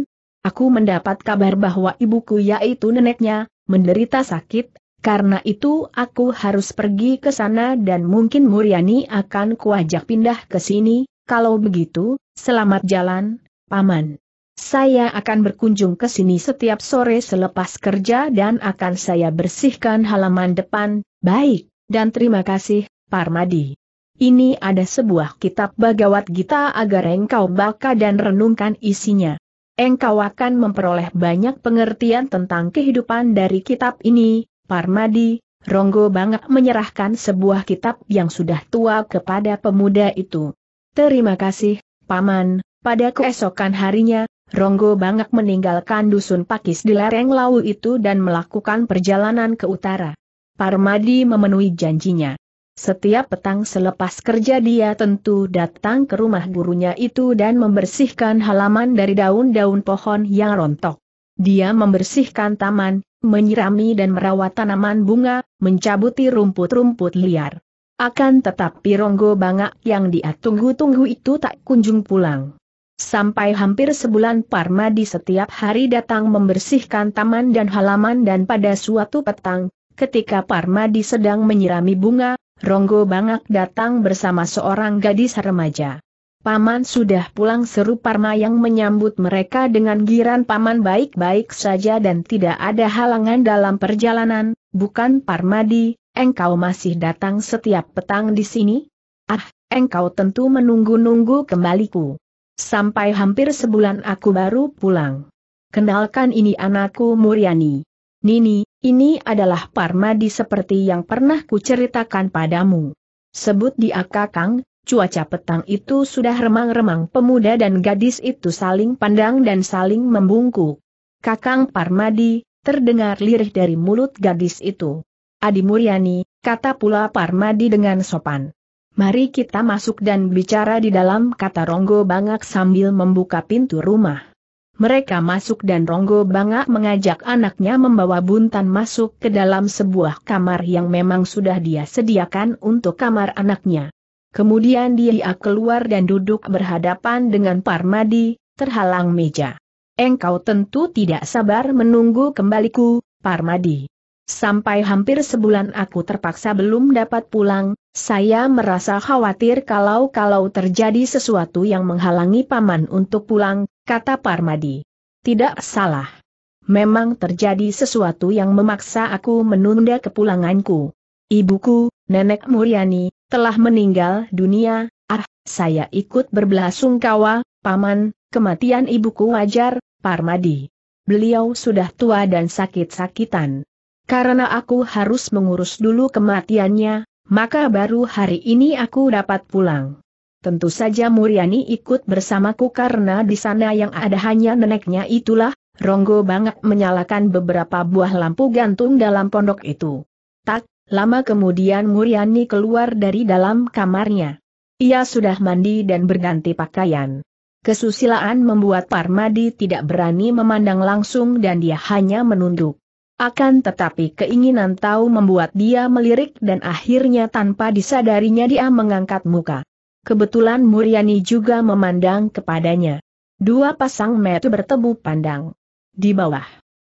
Aku mendapat kabar bahwa ibuku yaitu neneknya, menderita sakit, karena itu aku harus pergi ke sana dan mungkin Muryani akan kuajak pindah ke sini, kalau begitu, selamat jalan, Paman. Saya akan berkunjung ke sini setiap sore selepas kerja dan akan saya bersihkan halaman depan, baik, dan terima kasih, Parmadi. Ini ada sebuah kitab Bagawat Gita agar engkau baca dan renungkan isinya engkau akan memperoleh banyak pengertian tentang kehidupan dari kitab ini, Parmadi, Ronggo Bangak menyerahkan sebuah kitab yang sudah tua kepada pemuda itu. Terima kasih, Paman, pada keesokan harinya, Ronggo Bangak meninggalkan dusun Pakis di lereng lau itu dan melakukan perjalanan ke utara. Parmadi memenuhi janjinya. Setiap petang selepas kerja dia tentu datang ke rumah gurunya itu dan membersihkan halaman dari daun-daun pohon yang rontok. Dia membersihkan taman, menyirami dan merawat tanaman bunga, mencabuti rumput-rumput liar. Akan tetapi Ronggo Bangak yang dia tunggu-tunggu itu tak kunjung pulang. Sampai hampir sebulan Parmadi setiap hari datang membersihkan taman dan halaman dan pada suatu petang, ketika Parmadi sedang menyirami bunga, Ronggo Bangak datang bersama seorang gadis remaja. Paman sudah pulang seru Parma yang menyambut mereka dengan giran Paman baik-baik saja dan tidak ada halangan dalam perjalanan, bukan Parmadi, engkau masih datang setiap petang di sini? Ah, engkau tentu menunggu-nunggu kembaliku. Sampai hampir sebulan aku baru pulang. Kenalkan ini anakku Muryani. Nini, ini adalah Parmadi seperti yang pernah kuceritakan padamu. Sebut dia Kakang, cuaca petang itu sudah remang-remang pemuda dan gadis itu saling pandang dan saling membungkuk. Kakang Parmadi, terdengar lirih dari mulut gadis itu. Adi Muryani, kata pula Parmadi dengan sopan. Mari kita masuk dan bicara di dalam kata Ronggo Bangak sambil membuka pintu rumah. Mereka masuk dan Ronggo Bangak mengajak anaknya membawa Buntan masuk ke dalam sebuah kamar yang memang sudah dia sediakan untuk kamar anaknya. Kemudian dia keluar dan duduk berhadapan dengan Parmadi, terhalang meja. Engkau tentu tidak sabar menunggu kembaliku, Parmadi. Sampai hampir sebulan aku terpaksa belum dapat pulang, saya merasa khawatir kalau-kalau terjadi sesuatu yang menghalangi paman untuk pulang, kata Parmadi. Tidak salah. Memang terjadi sesuatu yang memaksa aku menunda kepulanganku. Ibuku, Nenek Muryani, telah meninggal dunia, ah, saya ikut berbelasungkawa, paman, kematian ibuku wajar, Parmadi. Beliau sudah tua dan sakit-sakitan. Karena aku harus mengurus dulu kematiannya, maka baru hari ini aku dapat pulang. Tentu saja Muryani ikut bersamaku karena di sana yang ada hanya neneknya itulah, Ronggo banget menyalakan beberapa buah lampu gantung dalam pondok itu. Tak, Lama kemudian Muryani keluar dari dalam kamarnya. Ia sudah mandi dan berganti pakaian. Kesusilaan membuat Parmadi tidak berani memandang langsung dan dia hanya menunduk. Akan tetapi keinginan tahu membuat dia melirik dan akhirnya tanpa disadarinya dia mengangkat muka. Kebetulan Muryani juga memandang kepadanya. Dua pasang mata bertemu pandang. Di bawah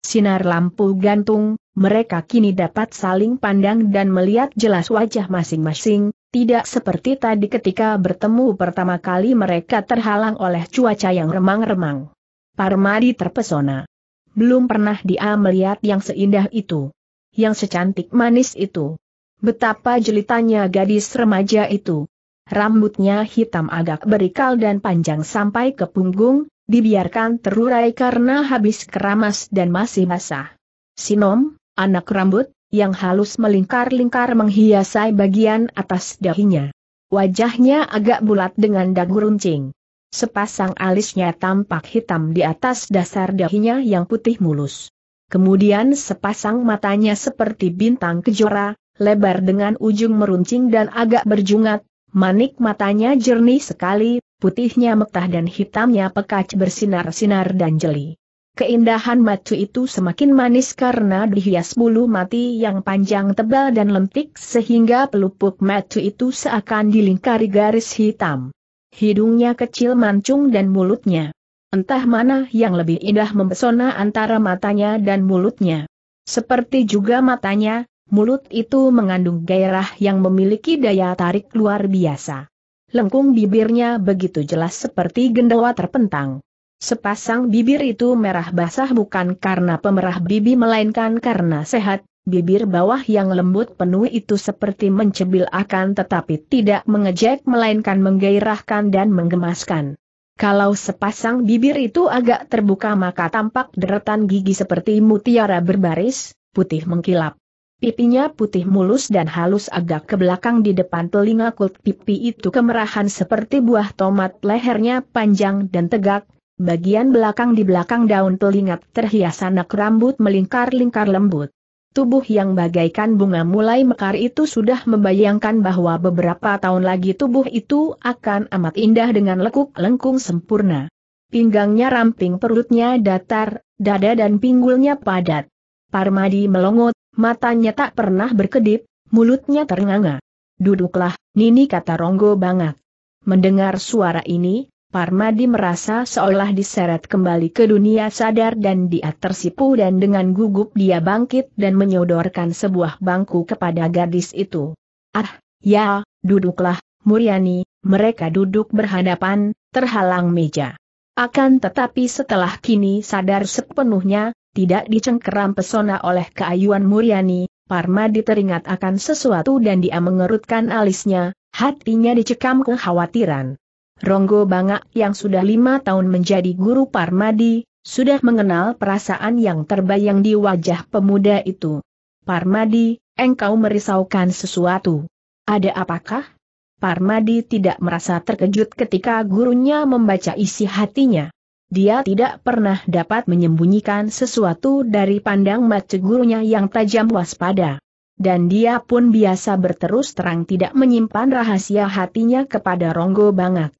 sinar lampu gantung, mereka kini dapat saling pandang dan melihat jelas wajah masing-masing, tidak seperti tadi ketika bertemu pertama kali mereka terhalang oleh cuaca yang remang-remang. Parmadi terpesona. Belum pernah dia melihat yang seindah itu. Yang secantik manis itu. Betapa jelitanya gadis remaja itu. Rambutnya hitam agak berikal dan panjang sampai ke punggung, dibiarkan terurai karena habis keramas dan masih basah. Sinom, anak rambut, yang halus melingkar-lingkar menghiasai bagian atas dahinya. Wajahnya agak bulat dengan dagu runcing. Sepasang alisnya tampak hitam di atas dasar dahinya yang putih mulus. Kemudian sepasang matanya seperti bintang kejora, lebar dengan ujung meruncing dan agak berjungat, manik matanya jernih sekali, putihnya mekah dan hitamnya pekat bersinar-sinar dan jeli. Keindahan matu itu semakin manis karena dihias bulu mati yang panjang tebal dan lentik sehingga pelupuk matu itu seakan dilingkari garis hitam. Hidungnya kecil mancung dan mulutnya. Entah mana yang lebih indah mempesona antara matanya dan mulutnya. Seperti juga matanya, mulut itu mengandung gairah yang memiliki daya tarik luar biasa. Lengkung bibirnya begitu jelas seperti gendawa terpentang. Sepasang bibir itu merah basah bukan karena pemerah bibi melainkan karena sehat, bibir bawah yang lembut penuh itu seperti mencebil akan tetapi tidak mengejek melainkan menggairahkan dan menggemaskan. Kalau sepasang bibir itu agak terbuka maka tampak deretan gigi seperti mutiara berbaris, putih mengkilap. Pipinya putih mulus dan halus agak ke belakang di depan telinga kult pipi itu kemerahan seperti buah tomat lehernya panjang dan tegak, bagian belakang di belakang daun telinga terhias anak rambut melingkar-lingkar lembut. Tubuh yang bagaikan bunga mulai mekar itu sudah membayangkan bahwa beberapa tahun lagi tubuh itu akan amat indah dengan lekuk lengkung sempurna. Pinggangnya ramping perutnya datar, dada dan pinggulnya padat. Parmadi melongot, matanya tak pernah berkedip, mulutnya ternganga. Duduklah, Nini kata Ronggo banget. Mendengar suara ini, Parmadi merasa seolah diseret kembali ke dunia sadar dan dia tersipu dan dengan gugup dia bangkit dan menyodorkan sebuah bangku kepada gadis itu. Ah, ya, duduklah, Muriani, mereka duduk berhadapan, terhalang meja. Akan tetapi setelah kini sadar sepenuhnya, tidak dicengkeram pesona oleh keayuan Muriani, Parmadi teringat akan sesuatu dan dia mengerutkan alisnya, hatinya dicekam kekhawatiran. Ronggo Bangak yang sudah lima tahun menjadi guru Parmadi, sudah mengenal perasaan yang terbayang di wajah pemuda itu. Parmadi, engkau merisaukan sesuatu. Ada apakah? Parmadi tidak merasa terkejut ketika gurunya membaca isi hatinya. Dia tidak pernah dapat menyembunyikan sesuatu dari pandang mata gurunya yang tajam waspada. Dan dia pun biasa berterus terang tidak menyimpan rahasia hatinya kepada Ronggo Bangak.